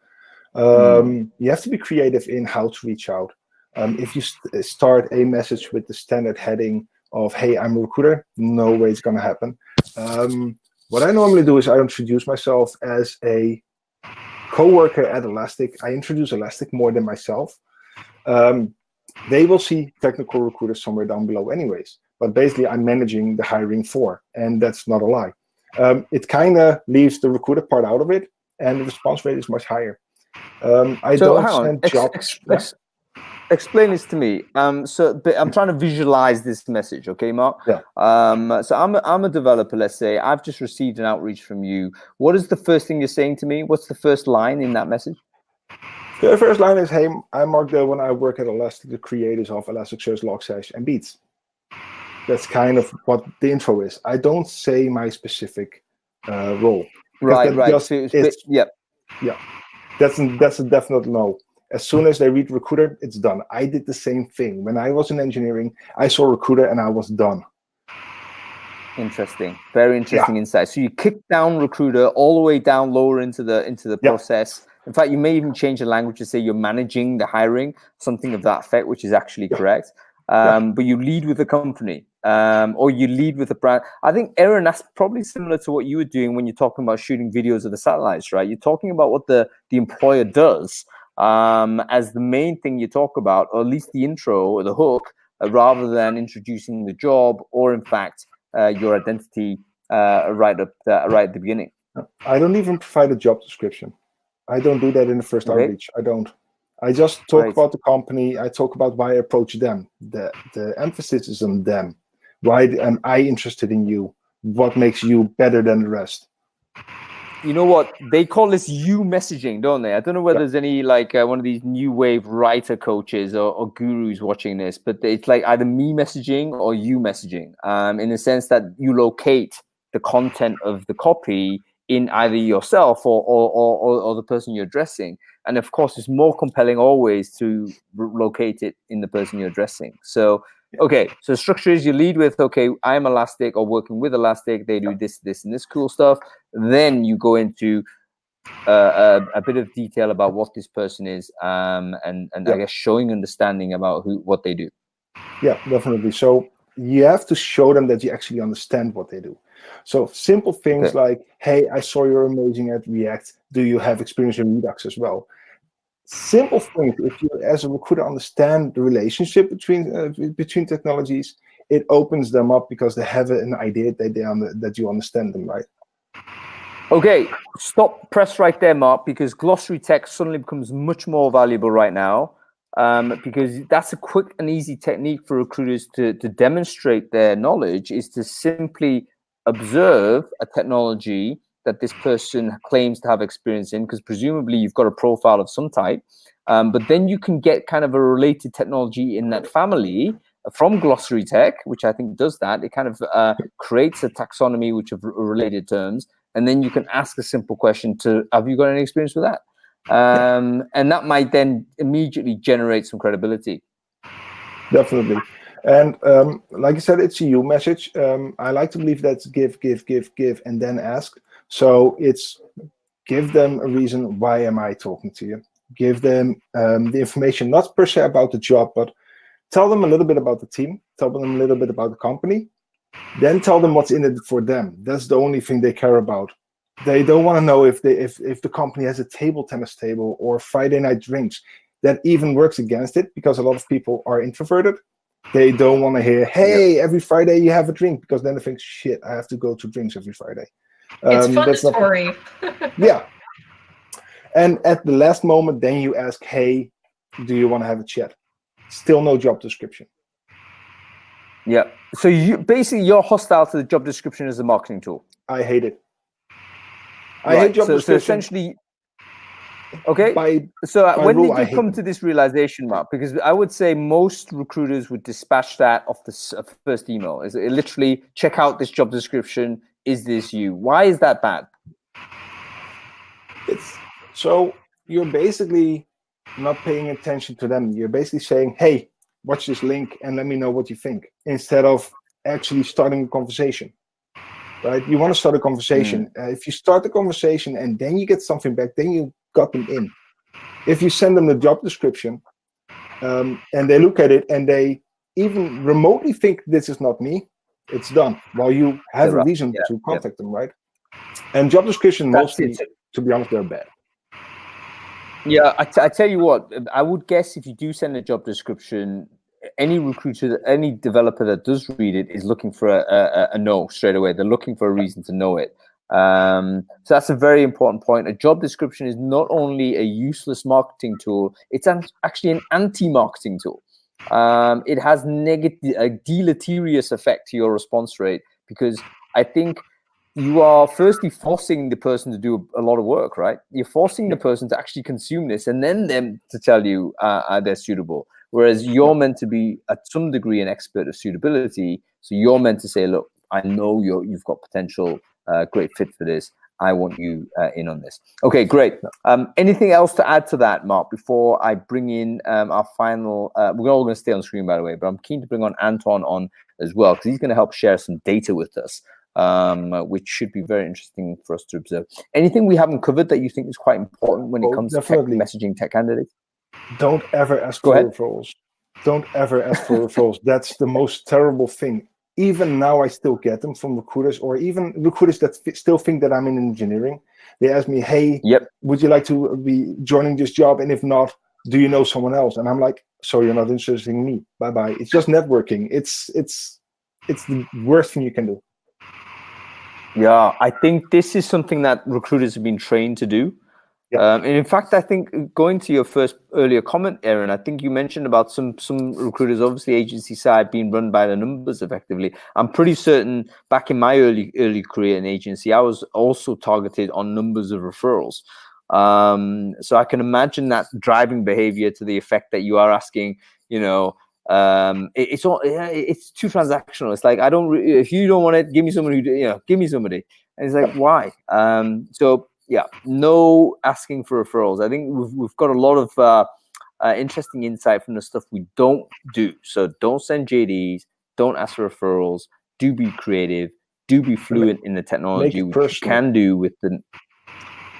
Um, mm. You have to be creative in how to reach out. Um, if you st start a message with the standard heading of "Hey, I'm a recruiter," no way it's going to happen. Um, what I normally do is I introduce myself as a co-worker at Elastic. I introduce Elastic more than myself. Um, they will see technical recruiters somewhere down below anyways. But basically, I'm managing the hiring for, and that's not a lie. Um, it kind of leaves the recruiter part out of it, and the response rate is much higher. Um, I so don't send ex- jobs. Ex- ex- explain this to me. Um, so I'm trying to visualize this message, okay, Mark? Yeah. Um, so I'm a, I'm a developer. Let's say I've just received an outreach from you. What is the first thing you're saying to me? What's the first line in that message? The first line is, hey, I'm Mark When I work at Elastic, the creators of Elasticsearch, Logstash, and Beats. That's kind of what the intro is. I don't say my specific uh, role. Right, right. Just, so it's, yeah. Yeah. That's, that's a definite no. As soon as they read Recruiter, it's done. I did the same thing. When I was in engineering, I saw Recruiter and I was done. Interesting. Very interesting yeah. insight. So you kick down Recruiter all the way down lower into the into the yeah. process in fact, you may even change the language to say you're managing the hiring, something of that effect, which is actually correct. Um, yeah. But you lead with the company um, or you lead with the brand. I think, Erin, that's probably similar to what you were doing when you're talking about shooting videos of the satellites, right? You're talking about what the, the employer does um, as the main thing you talk about, or at least the intro or the hook, uh, rather than introducing the job or, in fact, uh, your identity uh, right up the, right at the beginning. I don't even provide a job description. I don't do that in the first okay. outreach. I don't. I just talk right. about the company. I talk about why I approach them. The the emphasis is on them. Why am I interested in you? What makes you better than the rest? You know what they call this you messaging, don't they? I don't know whether yeah. there's any like uh, one of these new wave writer coaches or, or, gurus watching this, but it's like either me messaging or you messaging. Um, in the sense that you locate the content of the copy in either yourself or, or, or, or, the person you're addressing. And of course, it's more compelling always to locate it in the person you're addressing. So, okay, so structure is you lead with, okay, I'm Elastic or working with Elastic. They do this, this, and this cool stuff. Then you go into uh, a, a, bit of detail about what this person is um, and, and yeah. I guess showing understanding about who what they do. Yeah, definitely. So you have to show them that you actually understand what they do. So simple things okay. like, hey, I saw you're amazing at React. Do you have experience in Redux as well? Simple things. If you, as a recruiter, understand the relationship between uh, between technologies, it opens them up because they have an idea that they under, that you understand them, right? Okay, stop, press right there, Mark, because Glossary Tech suddenly becomes much more valuable right now. Um, because that's a quick and easy technique for recruiters to, to demonstrate their knowledge is to simply observe a technology that this person claims to have experience in, because presumably you've got a profile of some type. Um, but then you can get kind of a related technology in that family from Glossary Tech, which I think does that. It kind of uh, creates a taxonomy which of related terms, and then you can ask a simple question to, "Have you got any experience with that?" Um, and that might then immediately generate some credibility. Definitely. And um, like I said, it's a you message. Um, I like to believe that give, give, give, give, and then ask. So it's give them a reason why am I talking to you. Give them um, the information, not per se about the job, but tell them a little bit about the team. Tell them a little bit about the company. Then tell them what's in it for them. That's the only thing they care about. They don't want to know if they if if the company has a table tennis table or Friday night drinks. That even works against it because a lot of people are introverted they don't want to hear, "Hey, every Friday you have a drink," because then they think, "Shit, I have to go to drinks every Friday." It's um, fun story. yeah. And at the last moment, then you ask, "Hey, do you want to have a chat?" Still no job description. Yeah. So you basically you're hostile to the job description as a marketing tool. I hate it. I hate Right. job So, so essentially, okay. by So uh, by when rule, did you hate come them. to this realization, Mark? Because I would say most recruiters would dispatch that off the uh, first email. Is it literally check out this job description? Is this you? Why is that bad? it's so you're basically not paying attention to them. You're basically saying, "Hey, watch this link and let me know what you think," instead of actually starting a conversation. Right? You want to start a conversation. Uh, if you start the conversation and then you get something back, then you got them in. If you send them the job description um, and they look at it and they even remotely think this is not me, it's done. While you have a reason Yeah, to yeah. contact them, right? And job description That's mostly, it. to be honest, they're bad. Yeah, I, t- I tell you what, I would guess if you do send a job description, any recruiter, any developer that does read it is looking for a, a, a no straight away. They're looking for a reason to know it. Um, so that's a very important point. A job description is not only a useless marketing tool; it's an, actually an anti-marketing tool. Um, it has negative, a deleterious effect to your response rate because I think you are firstly forcing the person to do a lot of work, right? You're forcing the person to actually consume this and then them to tell you uh, uh, they're suitable. Whereas you're meant to be, at some degree, an expert of suitability. So you're meant to say, look, I know you're, you've got potential, uh, great fit for this. I want you uh, in on this. Okay, great. Um, anything else to add to that, Mark, before I bring in um, our final? Uh, we're all going to stay on screen, by the way, but I'm keen to bring on Anton on as well because he's going to help share some data with us um, which should be very interesting for us to observe. Anything we haven't covered that you think is quite important when it Oh, comes definitely. to tech messaging tech candidates? don't ever ask Go for ahead. referrals. Don't ever ask for referrals. That's the most terrible thing. Even now, I still get them from recruiters, or even recruiters that still think that I'm in engineering. They ask me, "Hey, Yep. would you like to be joining this job? And if not, do you know someone else?" And I'm like, "So you're not interested in me? Bye bye." It's just networking. It's it's it's the worst thing you can do. Yeah, I think this is something that recruiters have been trained to do. Um, and in fact, I think uh, going to your first earlier comment, Erin, I think you mentioned about some some recruiters, obviously agency side, being run by the numbers effectively. I'm pretty certain back in my early early career in agency, I was also targeted on numbers of referrals. Um, so I can imagine that driving behavior to the effect that you are asking, you know, um, it- it's all it's too transactional. It's like I don't if you don't want it, give me somebody who you know, give me somebody. And it's like why? Um, so yeah, no asking for referrals. I think we've we've got a lot of uh, uh, interesting insight from the stuff we don't do. So don't send JDs. Don't ask for referrals. Do be creative. Do be fluent in the technology, which you can do with the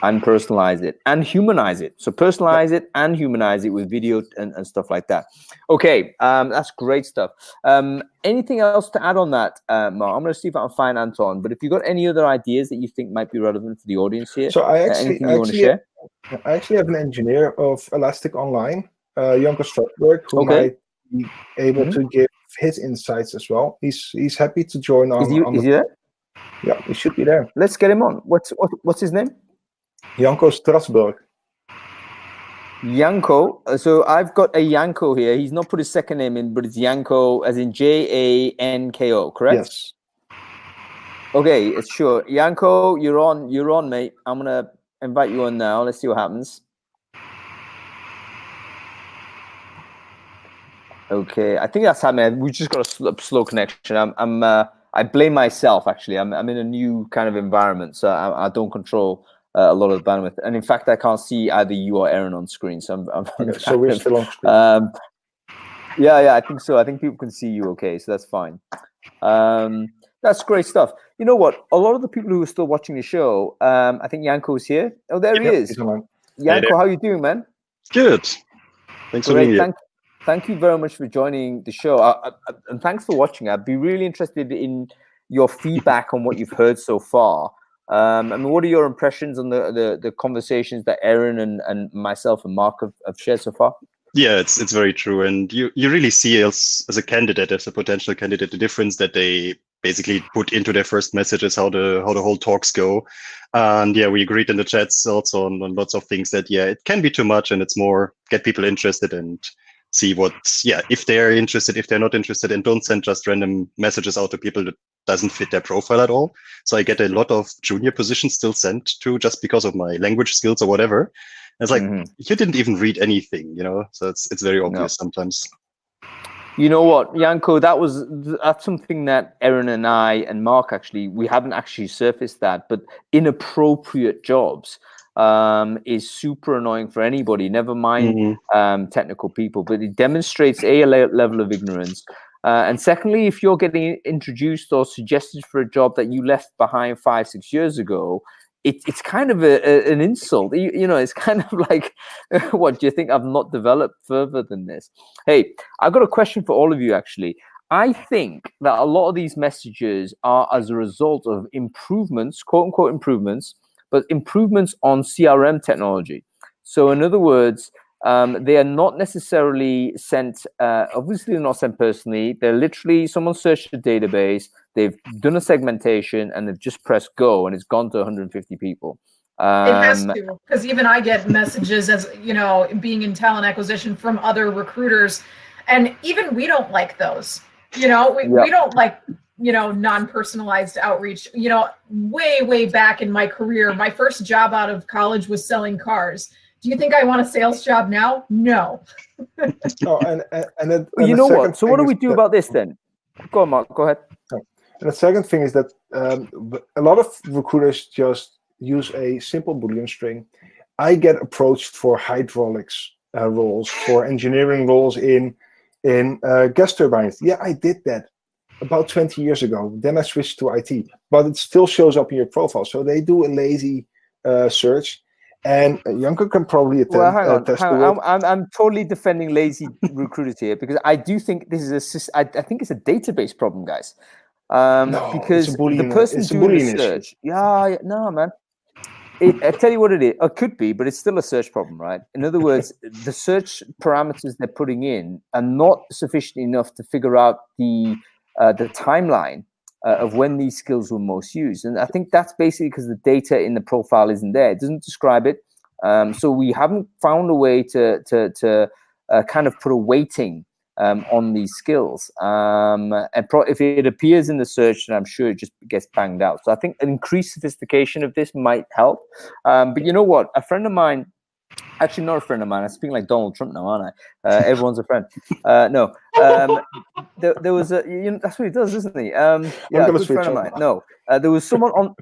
and personalize it and humanize it. So personalize it and humanize it with video and, and stuff like that. Okay, um, that's great stuff. Um, anything else to add on that, uh, Mark? I'm going to see if I can find Anton. But if you've got any other ideas that you think might be relevant for the audience here, So I uh, actually, I you want to actually, share? I actually have an engineer of Elastic Online, uh, Janko who Okay. might be able Mhm. to give his insights as well. He's he's happy to join on. Is he, on is the, he there? yeah, he should be there. Let's get him on. What's what, what's his name? Janko Strasberg. Janko. So I've got a Janko here. He's not put his second name in, but it's Janko, as in J A N K O. Correct? Yes. Okay, it's sure. Janko, you're on. You're on, mate. I'm gonna invite you on now. Let's see what happens. Okay, I think that's happening. We just got a sl- slow connection. I'm. I'm. Uh, I blame myself. Actually, I'm. I'm in a new kind of environment, so I, I don't control uh, a lot of the bandwidth. And in fact, I can't see either you or Erin on screen. So I'm. I'm Okay, so we're of- still on screen. um, yeah, yeah, I think so. I think people can see you okay, so that's fine. Um, that's great stuff. You know what? A lot of the people who are still watching the show, um, I think Janko's here. Oh, there he is. he's online. Janko, how you doing, man? Good. Thanks for being Great. here. Thank, thank you very much for joining the show, uh, uh, and thanks for watching. I'd be really interested in your feedback on what you've heard so far. Um, I mean, what are your impressions on the, the, the conversations that Erin and, and myself and Mark have, have shared so far? Yeah, it's it's very true, and you you really see as as a candidate, as a potential candidate, the difference that they basically put into their first messages, how the how the whole talks go, and yeah, we agreed in the chats also on, on lots of things that yeah, it can be too much, and it's more get people interested and see what yeah if they're interested, if they're not interested, and don't send just random messages out to people that doesn't fit their profile at all. So I get a lot of junior positions still sent to just because of my language skills or whatever. And it's like mm-hmm. you didn't even read anything, you know. So it's it's very obvious no. sometimes. You know what, Janko? That was that's something that Erin and I and Mark actually we haven't actually surfaced that, but inappropriate jobs um, is super annoying for anybody. Never mind mm-hmm. um, technical people, but it demonstrates a, a level of ignorance. Uh, and secondly, if you're getting introduced or suggested for a job that you left behind five, six years ago, it, it's kind of a, a, an insult. You, you, know, it's kind of like, what do you think? I've not developed further than this. Hey, I've got a question for all of you. Actually, I think that a lot of these messages are as a result of improvements, quote unquote improvements, but improvements on CRM technology. So, in other words, um, they are not necessarily sent. Uh, obviously, they're not sent personally. They're literally someone searched a database they've done a segmentation and they've just pressed go and it's gone to 150 people. Um, it has um, to, because even I get messages as you know, being in talent acquisition from other recruiters, and even we don't like those. You know, we, we don't like you know non-personalized outreach. You know, way way back in my career, my first job out of college was selling cars. Do you think I want a sales job now? No. oh, and and, and, then, and you know what? So what do we do about this then? Go on, Mark. Go ahead. And the second thing is that um, a lot of recruiters just use a simple Boolean string. I get approached for hydraulics uh, roles, for engineering roles in in uh, gas turbines. Yeah, I did that about 20 years ago. Then I switched to IT, but it still shows up in your profile. So they do a lazy uh, search. And Janko can probably attend, well, hang on, hang on. I'm, I'm, I'm, totally defending lazy recruiters here because I do think this is a I, I think it's a database problem, guys. Um, no, because the person doing the search, yeah, no, man. It, I tell you what it is. It could be, but it's still a search problem, right? In other words, the search parameters they're putting in are not sufficient enough to figure out the uh, the timeline uh, of when these skills were most used. And I think that's basically because the data in the profile isn't there. It doesn't describe it. Um, so we haven't found a way to to to uh, kind of put a weighting um, on these skills. Um, and pro- if it appears in the search, then I'm sure it just gets banged out. So I think an increased sophistication of this might help. Um, but you know what? A friend of mine, actually not a friend of mine, I'm speaking like Donald Trump now, aren't I? Uh, everyone's a friend. Uh, no, um, there, there, was a, you know, that's what he does, isn't he? Um, yeah, a good friend of mine. No, uh, there was someone on,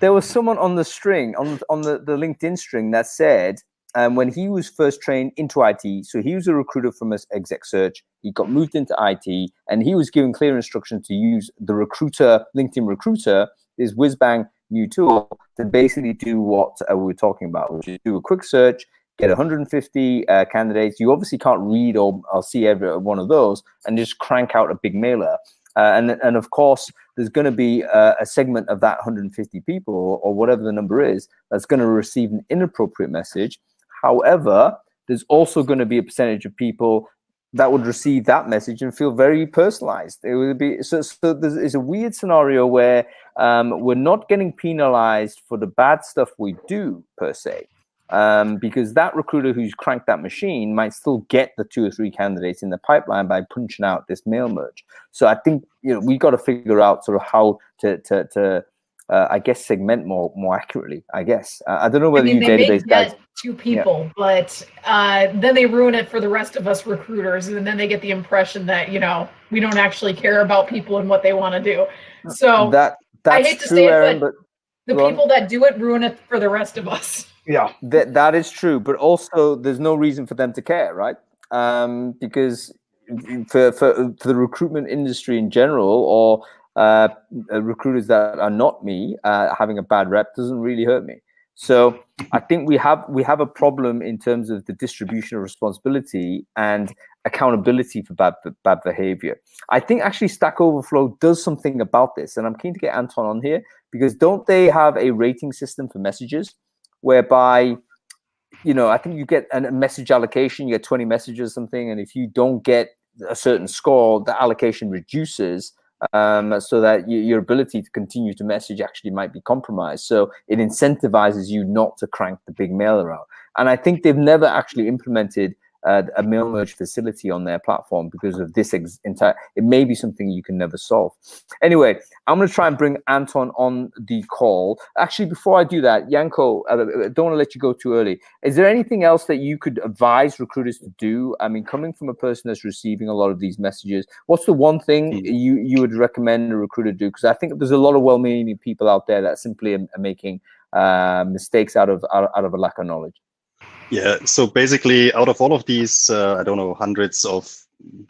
there was someone on the string, on, on the, the LinkedIn string that said, um, when he was first trained into IT, so he was a recruiter from his exec search. He got moved into IT, and he was given clear instructions to use the recruiter, LinkedIn Recruiter, his whiz bang new tool to basically do what uh, we were talking about, which is do a quick search, get 150 uh, candidates. You obviously can't read or, or see every one of those, and just crank out a big mailer. Uh, and and of course, there's going to be a, a, segment of that 150 people or, or whatever the number is that's going to receive an inappropriate message However, there's also going to be a percentage of people that would receive that message and feel very personalized. It would be so. So there's a weird scenario where um, we're not getting penalized for the bad stuff we do per se, um, because that recruiter who's cranked that machine might still get the two or three candidates in the pipeline by punching out this mail merge. So I think you know we got to figure out sort of how to to to uh, I guess segment more more accurately. I guess uh, I don't know whether I mean, you database guys to people, yeah. but uh, then they ruin it for the rest of us recruiters, and then they get the impression that you know we don't actually care about people and what they want to do. So that I hate to true, say it, Erin, but, the people on. that do it ruin it for the rest of us. Yeah, that that is true, but also there's no reason for them to care, right? Um, because for, for for the recruitment industry in general, or uh, uh, recruiters that are not me uh, having a bad rep doesn't really hurt me. So I think we have we have a problem in terms of the distribution of responsibility and accountability for bad bad behavior. I think actually Stack Overflow does something about this, and I'm keen to get Anton on here because don't they have a rating system for messages whereby you know I think you get a message allocation, you get 20 messages or something, and if you don't get a certain score, the allocation reduces um, so that you, your ability to continue to message actually might be compromised. So it incentivizes you not to crank the big mailer out. And I think they've never actually implemented uh, a mail merge facility on their platform because of this entire. It may be something you can never solve. Anyway, I'm going to try and bring Anton on the call. Actually, before I do that, Janko, uh, I don't want to let you go too early. Is there anything else that you could advise recruiters to do? I mean, coming from a person that's receiving a lot of these messages, what's the one thing hmm. you you would recommend a recruiter do? Because I think there's a lot of well-meaning people out there that simply are, are making uh, mistakes out of out, out of a lack of knowledge. Yeah. So basically, out of all of these, uh, I don't know, hundreds of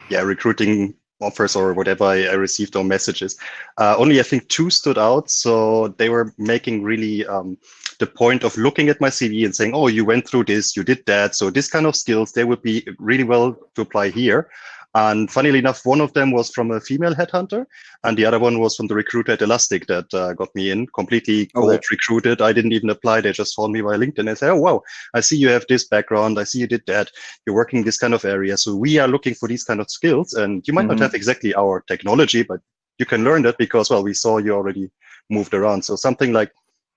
yeah recruiting offers or whatever I, I received or messages, uh, only I think two stood out. So they were making really um, the point of looking at my CV and saying, "Oh, you went through this, you did that, so this kind of skills they would be really well to apply here." And funnily enough, one of them was from a female headhunter, and the other one was from the recruiter at Elastic that uh, got me in, completely cold okay. recruited. I didn't even apply; they just found me via LinkedIn. They said, "Oh, wow, I see you have this background. I see you did that. You're working in this kind of area. So we are looking for these kind of skills, and you might mm-hmm. not have exactly our technology, but you can learn that because well, we saw you already moved around. So something like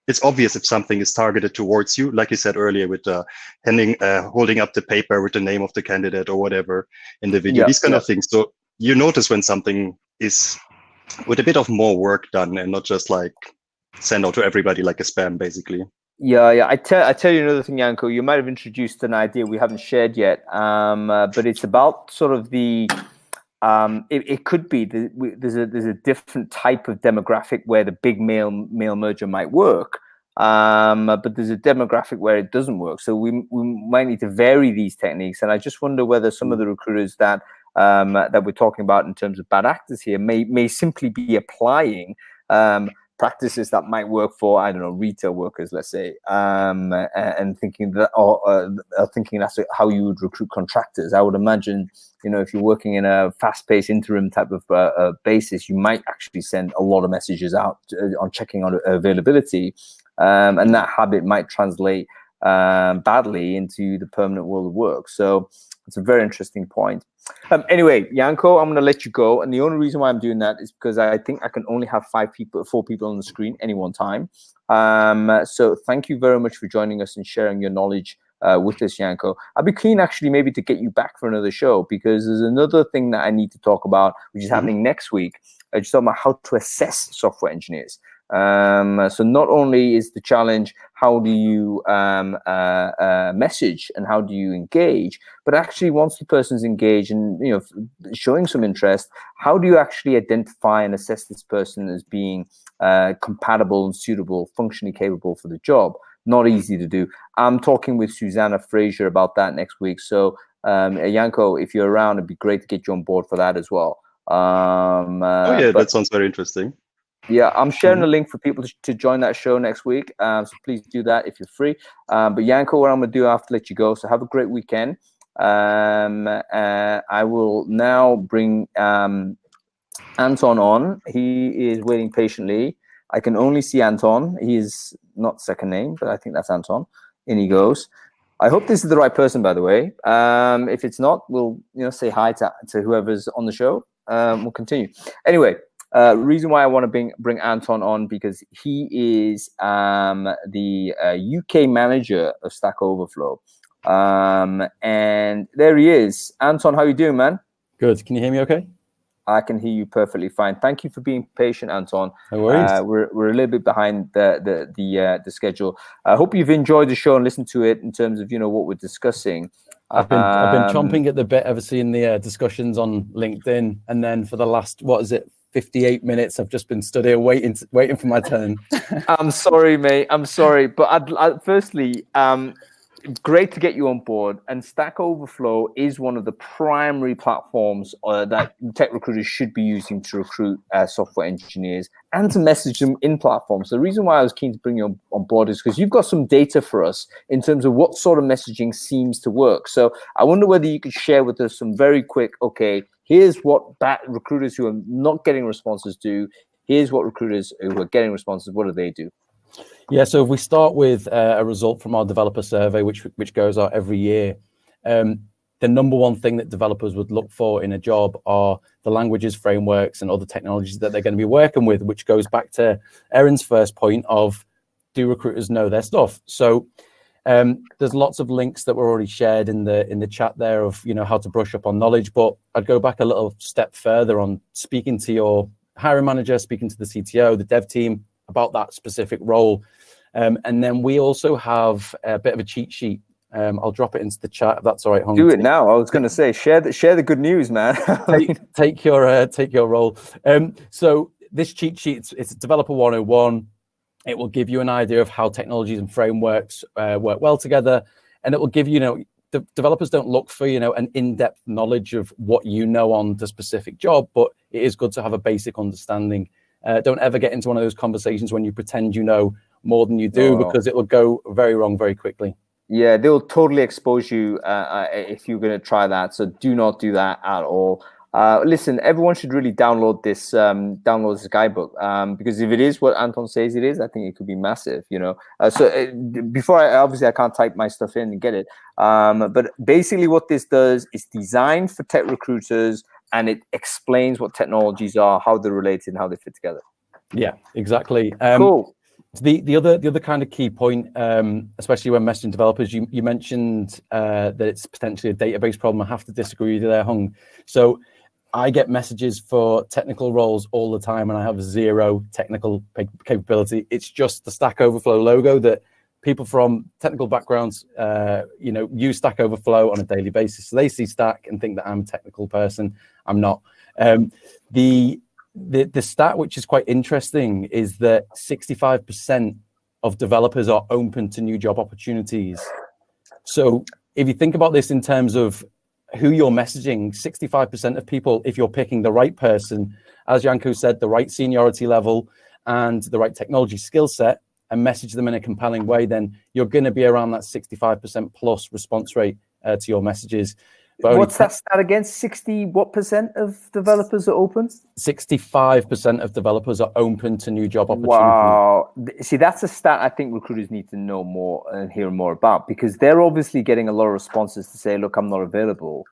it's obvious if something is targeted towards you, like you said earlier, with uh, handing, uh, holding up the paper with the name of the candidate or whatever in the video, yeah, these kind yeah. of things. So you notice when something is with a bit of more work done and not just like send out to everybody like a spam, basically. Yeah, yeah. I tell I tell you another thing, Janko. You might have introduced an idea we haven't shared yet, um, uh, but it's about sort of the um, it, it, could be the, we, there's a there's a different type of demographic where the big mail mail merger might work, um, but there's a demographic where it doesn't work. So we we might need to vary these techniques. And I just wonder whether some of the recruiters that um, that we're talking about in terms of bad actors here may may simply be applying um, practices that might work for I don't know retail workers, let's say, um, and, thinking that or uh, thinking that's how you would recruit contractors. I would imagine, you know, if you're working in a fast-paced interim type of uh, uh, basis, you might actually send a lot of messages out uh, on checking on availability, um, and that habit might translate um, badly into the permanent world of work. So it's a very interesting point. Um, anyway, Janko, I'm going to let you go. And the only reason why I'm doing that is because I think I can only have five people, four people on the screen any one time. Um, so thank you very much for joining us and sharing your knowledge uh, with us, Janko. I'd be keen actually maybe to get you back for another show because there's another thing that I need to talk about, which is mm-hmm. happening next week. I just talk about how to assess software engineers. Um, so not only is the challenge how do you um, uh, uh, message and how do you engage, but actually once the person's engaged and you know showing some interest, how do you actually identify and assess this person as being uh, compatible and suitable, functionally capable for the job? Not easy to do. I'm talking with Susanna Fraser about that next week. So um, Janko, if you're around, it'd be great to get you on board for that as well. Um, uh, oh yeah, but, that sounds very interesting. Yeah, I'm sharing mm-hmm. a link for people to, to join that show next week. Um, so please do that if you're free. Um, but Janko, what I'm going to do, I have to let you go. So have a great weekend. Um, uh, I will now bring um, Anton on. He is waiting patiently. I can only see Anton. He is not second name, but I think that's Anton. In he goes. I hope this is the right person, by the way. Um, if it's not, we'll you know say hi to, to whoever's on the show. Um, we'll continue. Anyway, uh, reason why I want to bring bring Anton on because he is um, the uh, UK manager of Stack Overflow, um, and there he is. Anton, how you doing, man? Good. Can you hear me? Okay. I can hear you perfectly fine. Thank you for being patient, Anton. No worries. Uh, we're, we're a little bit behind the the the, uh, the schedule. I hope you've enjoyed the show and listened to it in terms of you know what we're discussing. I've been um, I've been um, chomping at the bit ever seeing the uh, discussions on LinkedIn, and then for the last what is it 58 minutes. I've just been stood here waiting, waiting for my turn. I'm sorry, mate. I'm sorry, but I'd, I'd, firstly, um, great to get you on board. And Stack Overflow is one of the primary platforms uh, that tech recruiters should be using to recruit uh, software engineers and to message them in platforms. The reason why I was keen to bring you on, on board is because you've got some data for us in terms of what sort of messaging seems to work. So I wonder whether you could share with us some very quick, okay, here's what bad recruiters who are not getting responses do. Here's what recruiters who are getting responses, what do they do? Yeah, so if we start with uh, a result from our developer survey, which which goes out every year, um, the number one thing that developers would look for in a job are the languages, frameworks, and other technologies that they're going to be working with, which goes back to Erin's first point of do recruiters know their stuff? So Um, there's lots of links that were already shared in the in the chat there of you know how to brush up on knowledge, but I'd go back a little step further on speaking to your hiring manager, speaking to the CTO, the dev team about that specific role. Um, and then we also have a bit of a cheat sheet. Um, I'll drop it into the chat if that's all right. Hung. Do it now. I was going to say share the share the good news, man. take, take, your uh, take your role. Um, so this cheat sheet it's, it's developer 101 it will give you an idea of how technologies and frameworks uh, work well together, and it will give you, you know, the developers don't look for you know an in-depth knowledge of what you know on the specific job, but it is good to have a basic understanding. Uh, don't ever get into one of those conversations when you pretend you know more than you do, oh. because it will go very wrong very quickly. Yeah, they'll totally expose you uh, uh if you're going to try that. So do not do that at all. Uh, listen, everyone should really download this um, download this guidebook um, because if it is what Anton says it is, I think it could be massive. You know, uh, so uh, before I obviously I can't type my stuff in and get it, um, but basically what this does is designed for tech recruiters and it explains what technologies are, how they're related, and how they fit together. Yeah, exactly. Um, cool. The the other the other kind of key point, um, especially when messaging developers, you you mentioned uh, that it's potentially a database problem. I have to disagree with you there, Hung. So I get messages for technical roles all the time, and I have zero technical capability. It's just the Stack Overflow logo that people from technical backgrounds, uh, you know, use Stack Overflow on a daily basis. So they see Stack and think that I'm a technical person. I'm not. Um, the, the the stat which is quite interesting is that 65% of developers are open to new job opportunities. So if you think about this in terms of who you're messaging, 65% of people, if you're picking the right person, as Janko said, the right seniority level and the right technology skill set, and message them in a compelling way, then you're going to be around that 65% plus response rate uh, to your messages. What's that stat again? 60 what percent of developers are open? 65% of developers are open to new job opportunities. Wow. See, that's a stat I think recruiters need to know more and hear more about because they're obviously getting a lot of responses to say, look, I'm not available.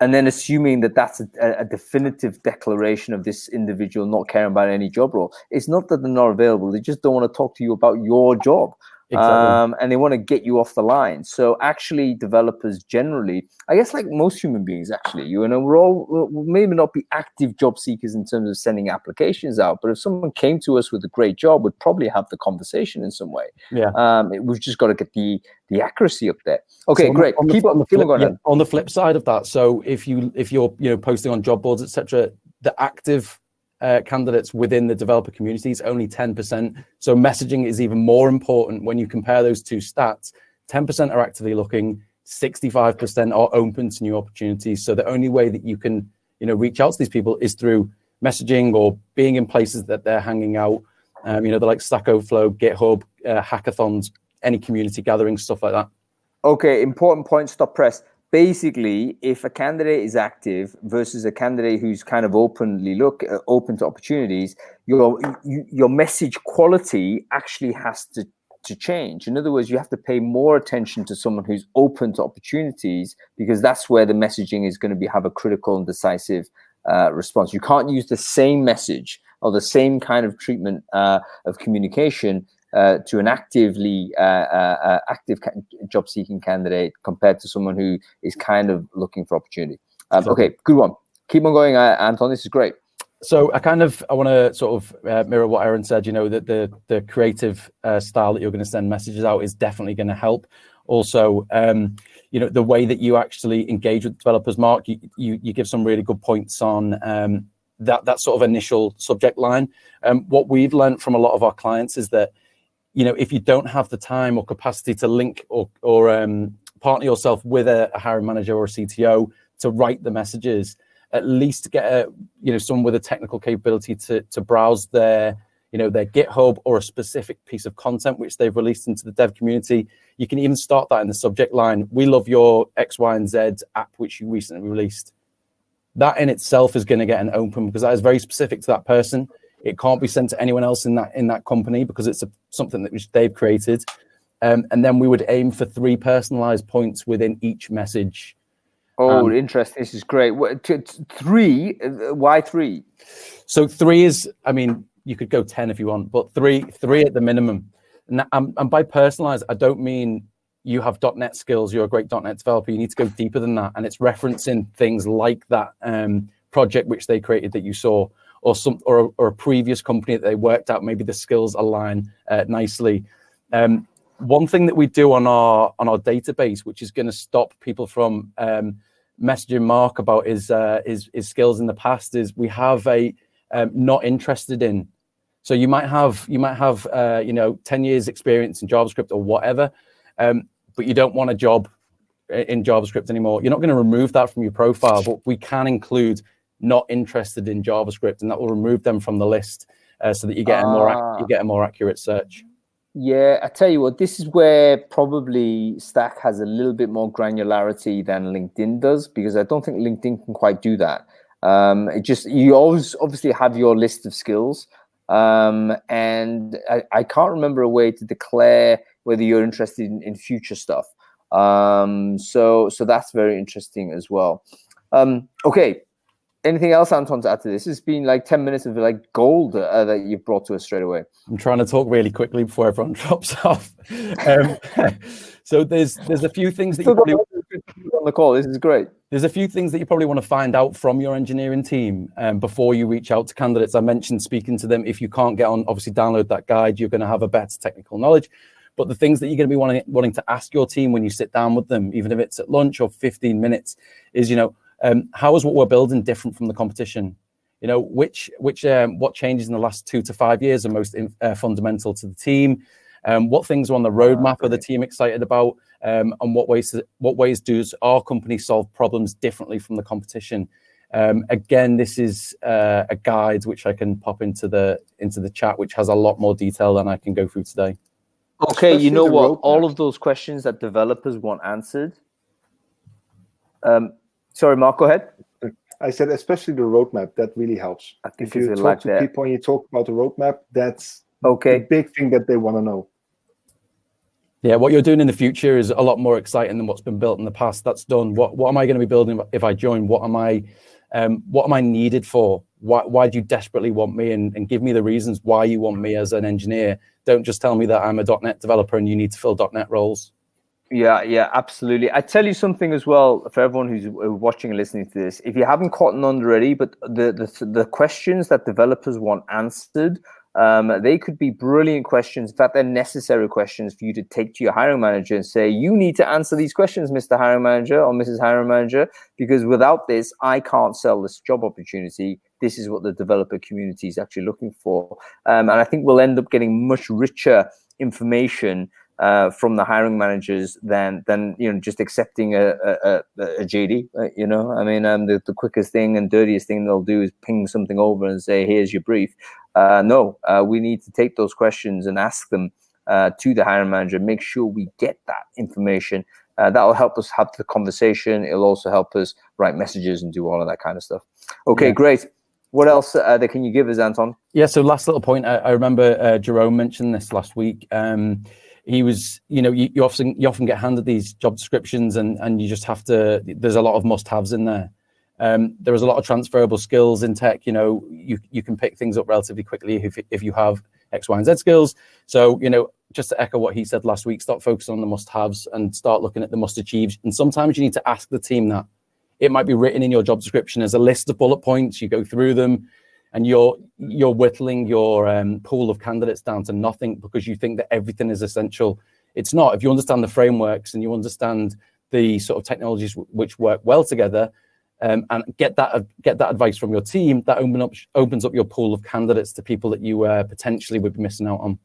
And then assuming that that's a, a definitive declaration of this individual not caring about any job role. It's not that they're not available, they just don't want to talk to you about your job. Exactly. Um, and they want to get you off the line. So actually, developers generally, I guess, like most human beings, actually, you know, we're all we'll maybe not be active job seekers in terms of sending applications out, but if someone came to us with a great job, we'd probably have the conversation in some way. Yeah. Um, it, we've just got to get the the accuracy up there. Okay, so great. On the, keep on, the flip, yeah, on the flip side of that, so if you if you're you know posting on job boards, etc., the active uh, candidates within the developer community is only 10%. So messaging is even more important when you compare those two stats. 10% are actively looking, 65% are open to new opportunities. So the only way that you can, you know, reach out to these people is through messaging or being in places that they're hanging out. Um, you know, they're like Stack Overflow, GitHub, uh, hackathons, any community gatherings, stuff like that. Okay, important point. Stop press basically if a candidate is active versus a candidate who's kind of openly look uh, open to opportunities your you, your message quality actually has to to change. In other words you have to pay more attention to someone who's open to opportunities because that's where the messaging is going to be have a critical and decisive uh, response. You can't use the same message or the same kind of treatment uh, of communication uh, to an actively uh, uh, uh active job seeking candidate compared to someone who is kind of looking for opportunity. Um, okay, good one. Keep on going, uh, Anton. This is great. So I kind of I want to sort of mirror what Erin said. You know that the the creative style that you're going to send messages out is definitely going to help. Also, um, you know the way that you actually engage with developers. Mark, you you, you give some really good points on um, that that sort of initial subject line. Um, what we've learned from a lot of our clients is that you know, if you don't have the time or capacity to link or or um, partner yourself with a, a hiring manager or a CTO to write the messages, at least get a you know someone with a technical capability to to browse their you know their GitHub or a specific piece of content which they've released into the dev community. You can even start that in the subject line. We love your X, Y, and Z app which you recently released. That in itself is going to get an open because that is very specific to that person. It can't be sent to anyone else in that in that company because it's a, something that which they've created. Um, and then we would aim for three personalized points within each message. Oh, um, interesting. This is great. Three? Uh, why three? So three is, I mean, you could go 10 if you want, but three, three at the minimum. And, and by personalized, I don't mean you have .NET skills, you're a great .NET developer. You need to go deeper than that, and it's referencing things like that um, project which they created that you saw, or some or a, or a previous company that they worked at. Maybe the skills align uh, nicely. Um, one thing that we do on our on our database, which is going to stop people from um, messaging Mark about his, uh, his his skills in the past, is we have a um, not interested in. So you might have you might have uh, you know ten years experience in JavaScript or whatever, um, but you don't want a job in JavaScript anymore. You're not going to remove that from your profile, but we can include not interested in JavaScript, and that will remove them from the list uh, so that you get a more you ah. get a more accurate search. Yeah, I tell you what, this is where probably Stack has a little bit more granularity than LinkedIn does because I don't think LinkedIn can quite do that. Um, it just you always obviously have your list of skills, um, and I, I, can't remember a way to declare whether you're interested in, in future stuff. Um, so so that's very interesting as well. Um, okay, anything else, Anton, to add to this? It's been like 10 minutes of like gold uh, that you've brought to us straight away. I'm trying to talk really quickly before everyone drops off. Um, so there's there's a few things that you probably on the call. This is great. There's a few things that you probably want to find out from your engineering team um, before you reach out to candidates. I mentioned speaking to them. If you can't get on, obviously download that guide. You're going to have a better technical knowledge. But the things that you're going to be wanting, wanting to ask your team when you sit down with them, even if it's at lunch or 15 minutes, is you know um, how is what we're building different from the competition? You know, which which um, what changes in the last two to five years are most in, uh, fundamental to the team? Um, what things are on the roadmap are the team excited about? Um, and what ways what ways does our company solve problems differently from the competition? Um, again, this is uh, a guide which I can pop into the into the chat, which has a lot more detail than I can go through today. Okay, you know what? All of those questions that developers want answered, um, Sorry, Mark, go ahead. I said, especially the roadmap, that really helps. if you talk like to that. people and you talk about the roadmap, that's okay. the big thing that they want to know. Yeah, what you're doing in the future is a lot more exciting than what's been built in the past. That's done. What what am I going to be building if I join? What am I um, what am I needed for? Why why do you desperately want me? And, and give me the reasons why you want me as an engineer. Don't just tell me that I'm a .NET developer and you need to fill .NET roles. Yeah, yeah, absolutely. I tell you something as well for everyone who's uh, watching and listening to this. If you haven't caught on already, but the the, the questions that developers want answered, um, they could be brilliant questions. In fact, they're necessary questions for you to take to your hiring manager and say, "You need to answer these questions, Mr. Hiring Manager or Mrs. Hiring Manager, because without this, I can't sell this job opportunity." This is what the developer community is actually looking for, um, and I think we'll end up getting much richer information uh, from the hiring managers than than you know just accepting a a, a JD. Uh, you know, I mean, um, the, the quickest thing and dirtiest thing they'll do is ping something over and say, "Here's your brief." Uh, no, uh, we need to take those questions and ask them uh, to the hiring manager. Make sure we get that information. Uh, that will help us have the conversation. It'll also help us write messages and do all of that kind of stuff. Okay, yeah. great. What else uh, can you give us, Anton? Yeah. So last little point. I, I remember uh, Jerome mentioned this last week. Um, he was, you know, you, you, often you often get handed these job descriptions, and and you just have to. There's a lot of must-haves in there. Um, there is a lot of transferable skills in tech. You know, you you can pick things up relatively quickly if if you have X, Y, and Z skills. So you know, just to echo what he said last week, start focusing on the must-haves and start looking at the must-achieves. And sometimes you need to ask the team that. It might be written in your job description as a list of bullet points. You go through them and you're you're whittling your um, pool of candidates down to nothing because you think that everything is essential. It's not. If you understand the frameworks and you understand the sort of technologies which work well together, um, and get that get that advice from your team, that open up opens up your pool of candidates to people that you uh, potentially would be missing out on.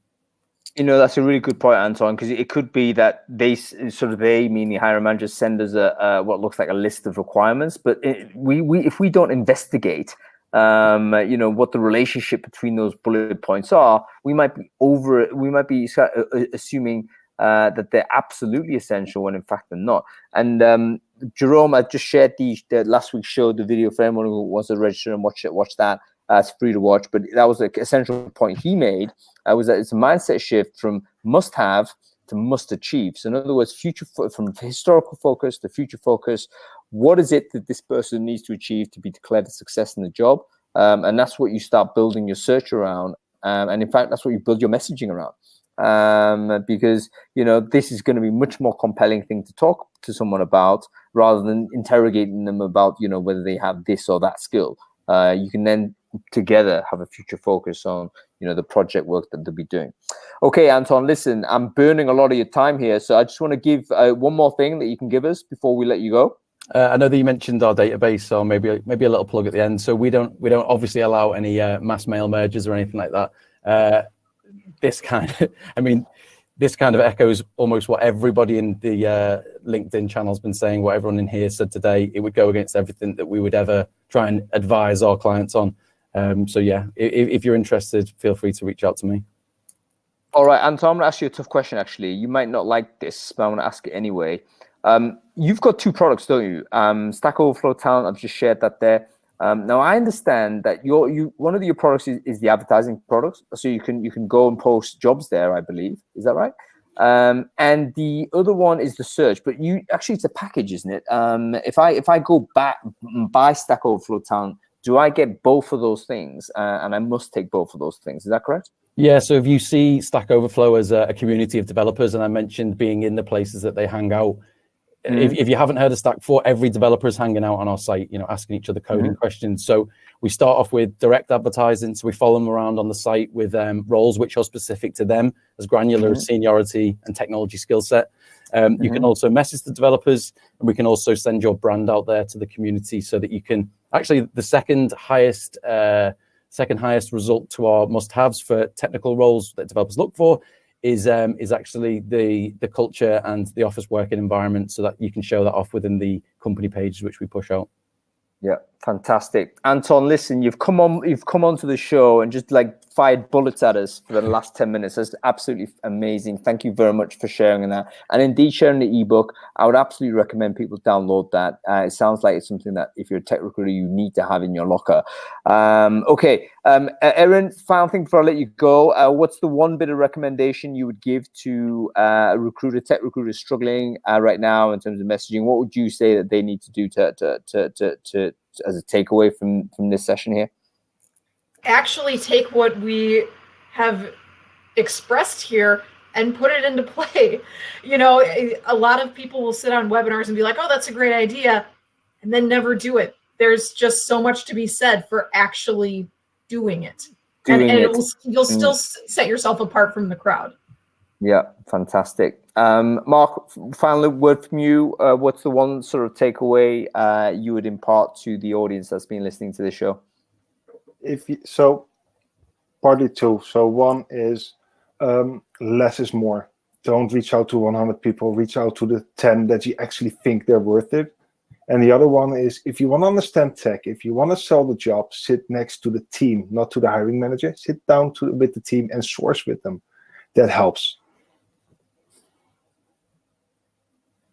You know, that's a really good point, Anton, because it could be that they sort of they, meaning hiring managers, send us a, a, what looks like a list of requirements, but it, we we if we don't investigate um, you know what the relationship between those bullet points are, we might be over we might be uh, uh, assuming uh, that they're absolutely essential when in fact they're not. And um, Jerome, I just shared the, the, last week's show, the video for anyone who wants to register and watch it, watch that. Uh, it's free to watch, but that was an essential point he made. Uh, was that it's a mindset shift from must have to must achieve. So in other words, future fo- from historical focus to future focus. What is it that this person needs to achieve to be declared a success in the job? Um, and that's what you start building your search around. Um, and in fact, that's what you build your messaging around. um, because you know this is going to be much more compelling thing to talk to someone about rather than interrogating them about you know whether they have this or that skill. Uh, you can then together have a future focus on you know the project work that they'll be doing okay anton listen i'm burning a lot of your time here so i just want to give uh, one more thing that you can give us before we let you go I know that you mentioned our database, so maybe maybe a little plug at the end. So we don't we don't obviously allow any uh, mass mail mergers or anything like that. Uh, this kind, of, I mean, this kind of echoes almost what everybody in the uh, LinkedIn channel has been saying. What everyone in here said today, it would go against everything that we would ever try and advise our clients on. Um, so yeah, if, if, you're interested, feel free to reach out to me. All right, Anton, I'm going to ask you a tough question. Actually, you might not like this, but I'm going to ask it anyway. Um, you've got two products, don't you? Um, Stack Overflow Talent. I've just shared that there. Um, now I understand that your you one of your products is, is, the advertising products, so you can you can go and post jobs there. I believe is that right? Um, and the other one is the search, but you actually it's a package, isn't it? Um, if I if I go back and buy Stack Overflow Talent, do I get both of those things? Uh, and I must take both of those things. Is that correct? Yeah. So if you see Stack Overflow as a, a community of developers, and I mentioned being in the places that they hang out, mm-hmm. if, if, you haven't heard of Stack Four, every developer is hanging out on our site, you know, asking each other coding mm-hmm. questions. So we start off with direct advertising. So we follow them around on the site with um, roles which are specific to them, as granular mm-hmm. as seniority and technology skill set. Um, you can mm-hmm. also message the developers, and we can also send your brand out there to the community so that you can actually the second highest uh, second highest result to our must-haves for technical roles that developers look for is um, is actually the the culture and the office working environment, so that you can show that off within the company pages which we push out. Yeah, fantastic, Anton. Listen, you've come on, you've come onto the show and just like fired bullets at us for the last 10 minutes. That's absolutely amazing. Thank you very much for sharing that. And indeed, sharing the ebook, I would absolutely recommend people download that. Uh, it sounds like it's something that if you're a tech recruiter, you need to have in your locker. Um, okay, um, Erin, final thing before I let you go. Uh, what's the one bit of recommendation you would give to uh, a recruiter, tech recruiter struggling uh, right now in terms of messaging? What would you say that they need to do to, to, to, to, to as a takeaway from, from this session here? actually take what we have expressed here and put it into play. You know, a lot of people will sit on webinars and be like, oh, that's a great idea, and then never do it. There's just so much to be said for actually doing it. Doing and, and it. Will, you'll mm. still set yourself apart from the crowd. Yeah, fantastic. Um, Mark, final word from you. Uh, what's the one sort of takeaway uh, you would impart to the audience that's been listening to the show? if you, so partly two so one is um, less is more don't reach out to 100 people reach out to the 10 that you actually think they're worth it and the other one is if you want to understand tech if you want to sell the job sit next to the team not to the hiring manager sit down to, with the team and source with them that helps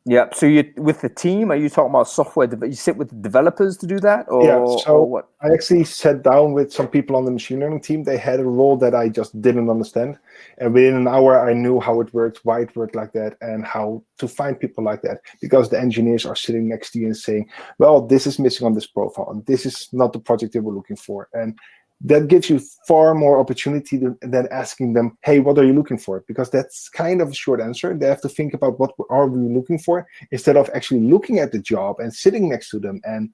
Yeah. So you with the team, are you talking about software? That you sit with the developers to do that, or yeah? So or what? I actually sat down with some people on the machine learning team. They had a role that I just didn't understand, and within an hour, I knew how it worked, why it worked like that, and how to find people like that. Because the engineers are sitting next to you and saying, "Well, this is missing on this profile, and this is not the project they were looking for," and that gives you far more opportunity than, than, asking them, hey, what are you looking for? Because that's kind of a short answer. They have to think about what are we looking for instead of actually looking at the job and sitting next to them. And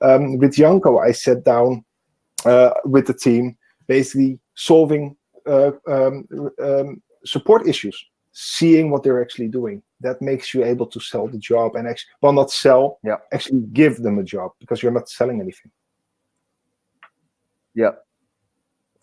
um, with Janko, I sat down uh, with the team, basically solving uh, um, um, support issues, seeing what they're actually doing. That makes you able to sell the job and actually, well, not sell, yeah. actually give them a job because you're not selling anything. Yeah.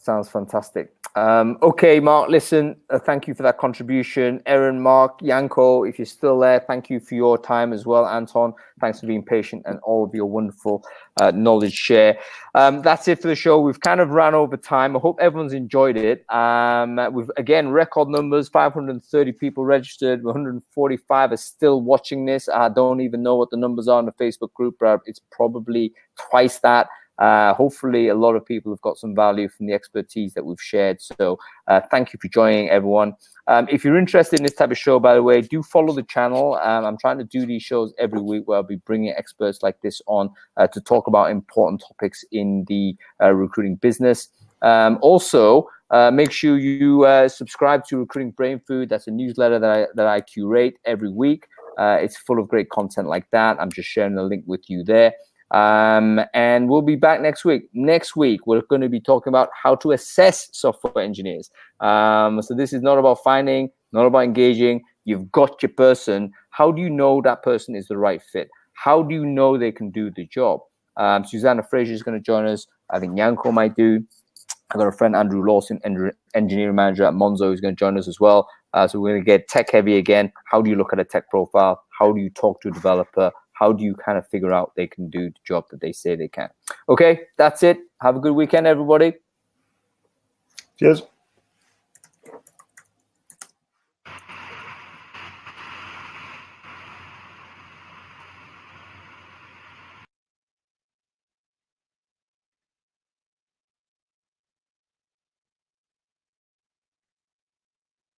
Sounds fantastic. Um, okay, Mark, listen, uh, thank you for that contribution. Erin, Mark, Janko, if you're still there, thank you for your time as well. Anton, thanks for being patient and all of your wonderful uh, knowledge share. Um, that's it for the show. We've kind of ran over time. I hope everyone's enjoyed it. Um, we've, again, record numbers 530 people registered, 145 are still watching this. I don't even know what the numbers are in the Facebook group, but it's probably twice that. Uh, hopefully, a lot of people have got some value from the expertise that we've shared. So, uh, thank you for joining, everyone. Um, if you're interested in this type of show, by the way, do follow the channel. Um, I'm trying to do these shows every week where I'll be bringing experts like this on uh, to talk about important topics in the uh, recruiting business. Um, also, uh, make sure you uh, subscribe to Recruiting Brainfood. That's a newsletter that I that I curate every week. Uh, it's full of great content like that. I'm just sharing the link with you there. Um, and we'll be back next week. Next week, we're going to be talking about how to assess software engineers. Um, so this is not about finding, not about engaging. You've got your person. How do you know that person is the right fit? How do you know they can do the job? Um, Susanna Fraser is going to join us. I think Janko might do. I've got a friend, Andrew Lawson, engineering manager at Monzo, who's going to join us as well. Uh, so we're going to get tech heavy again. How do you look at a tech profile? How do you talk to a developer? How do you kind of figure out they can do the job that they say they can? Okay, that's it. Have a good weekend, everybody. Cheers.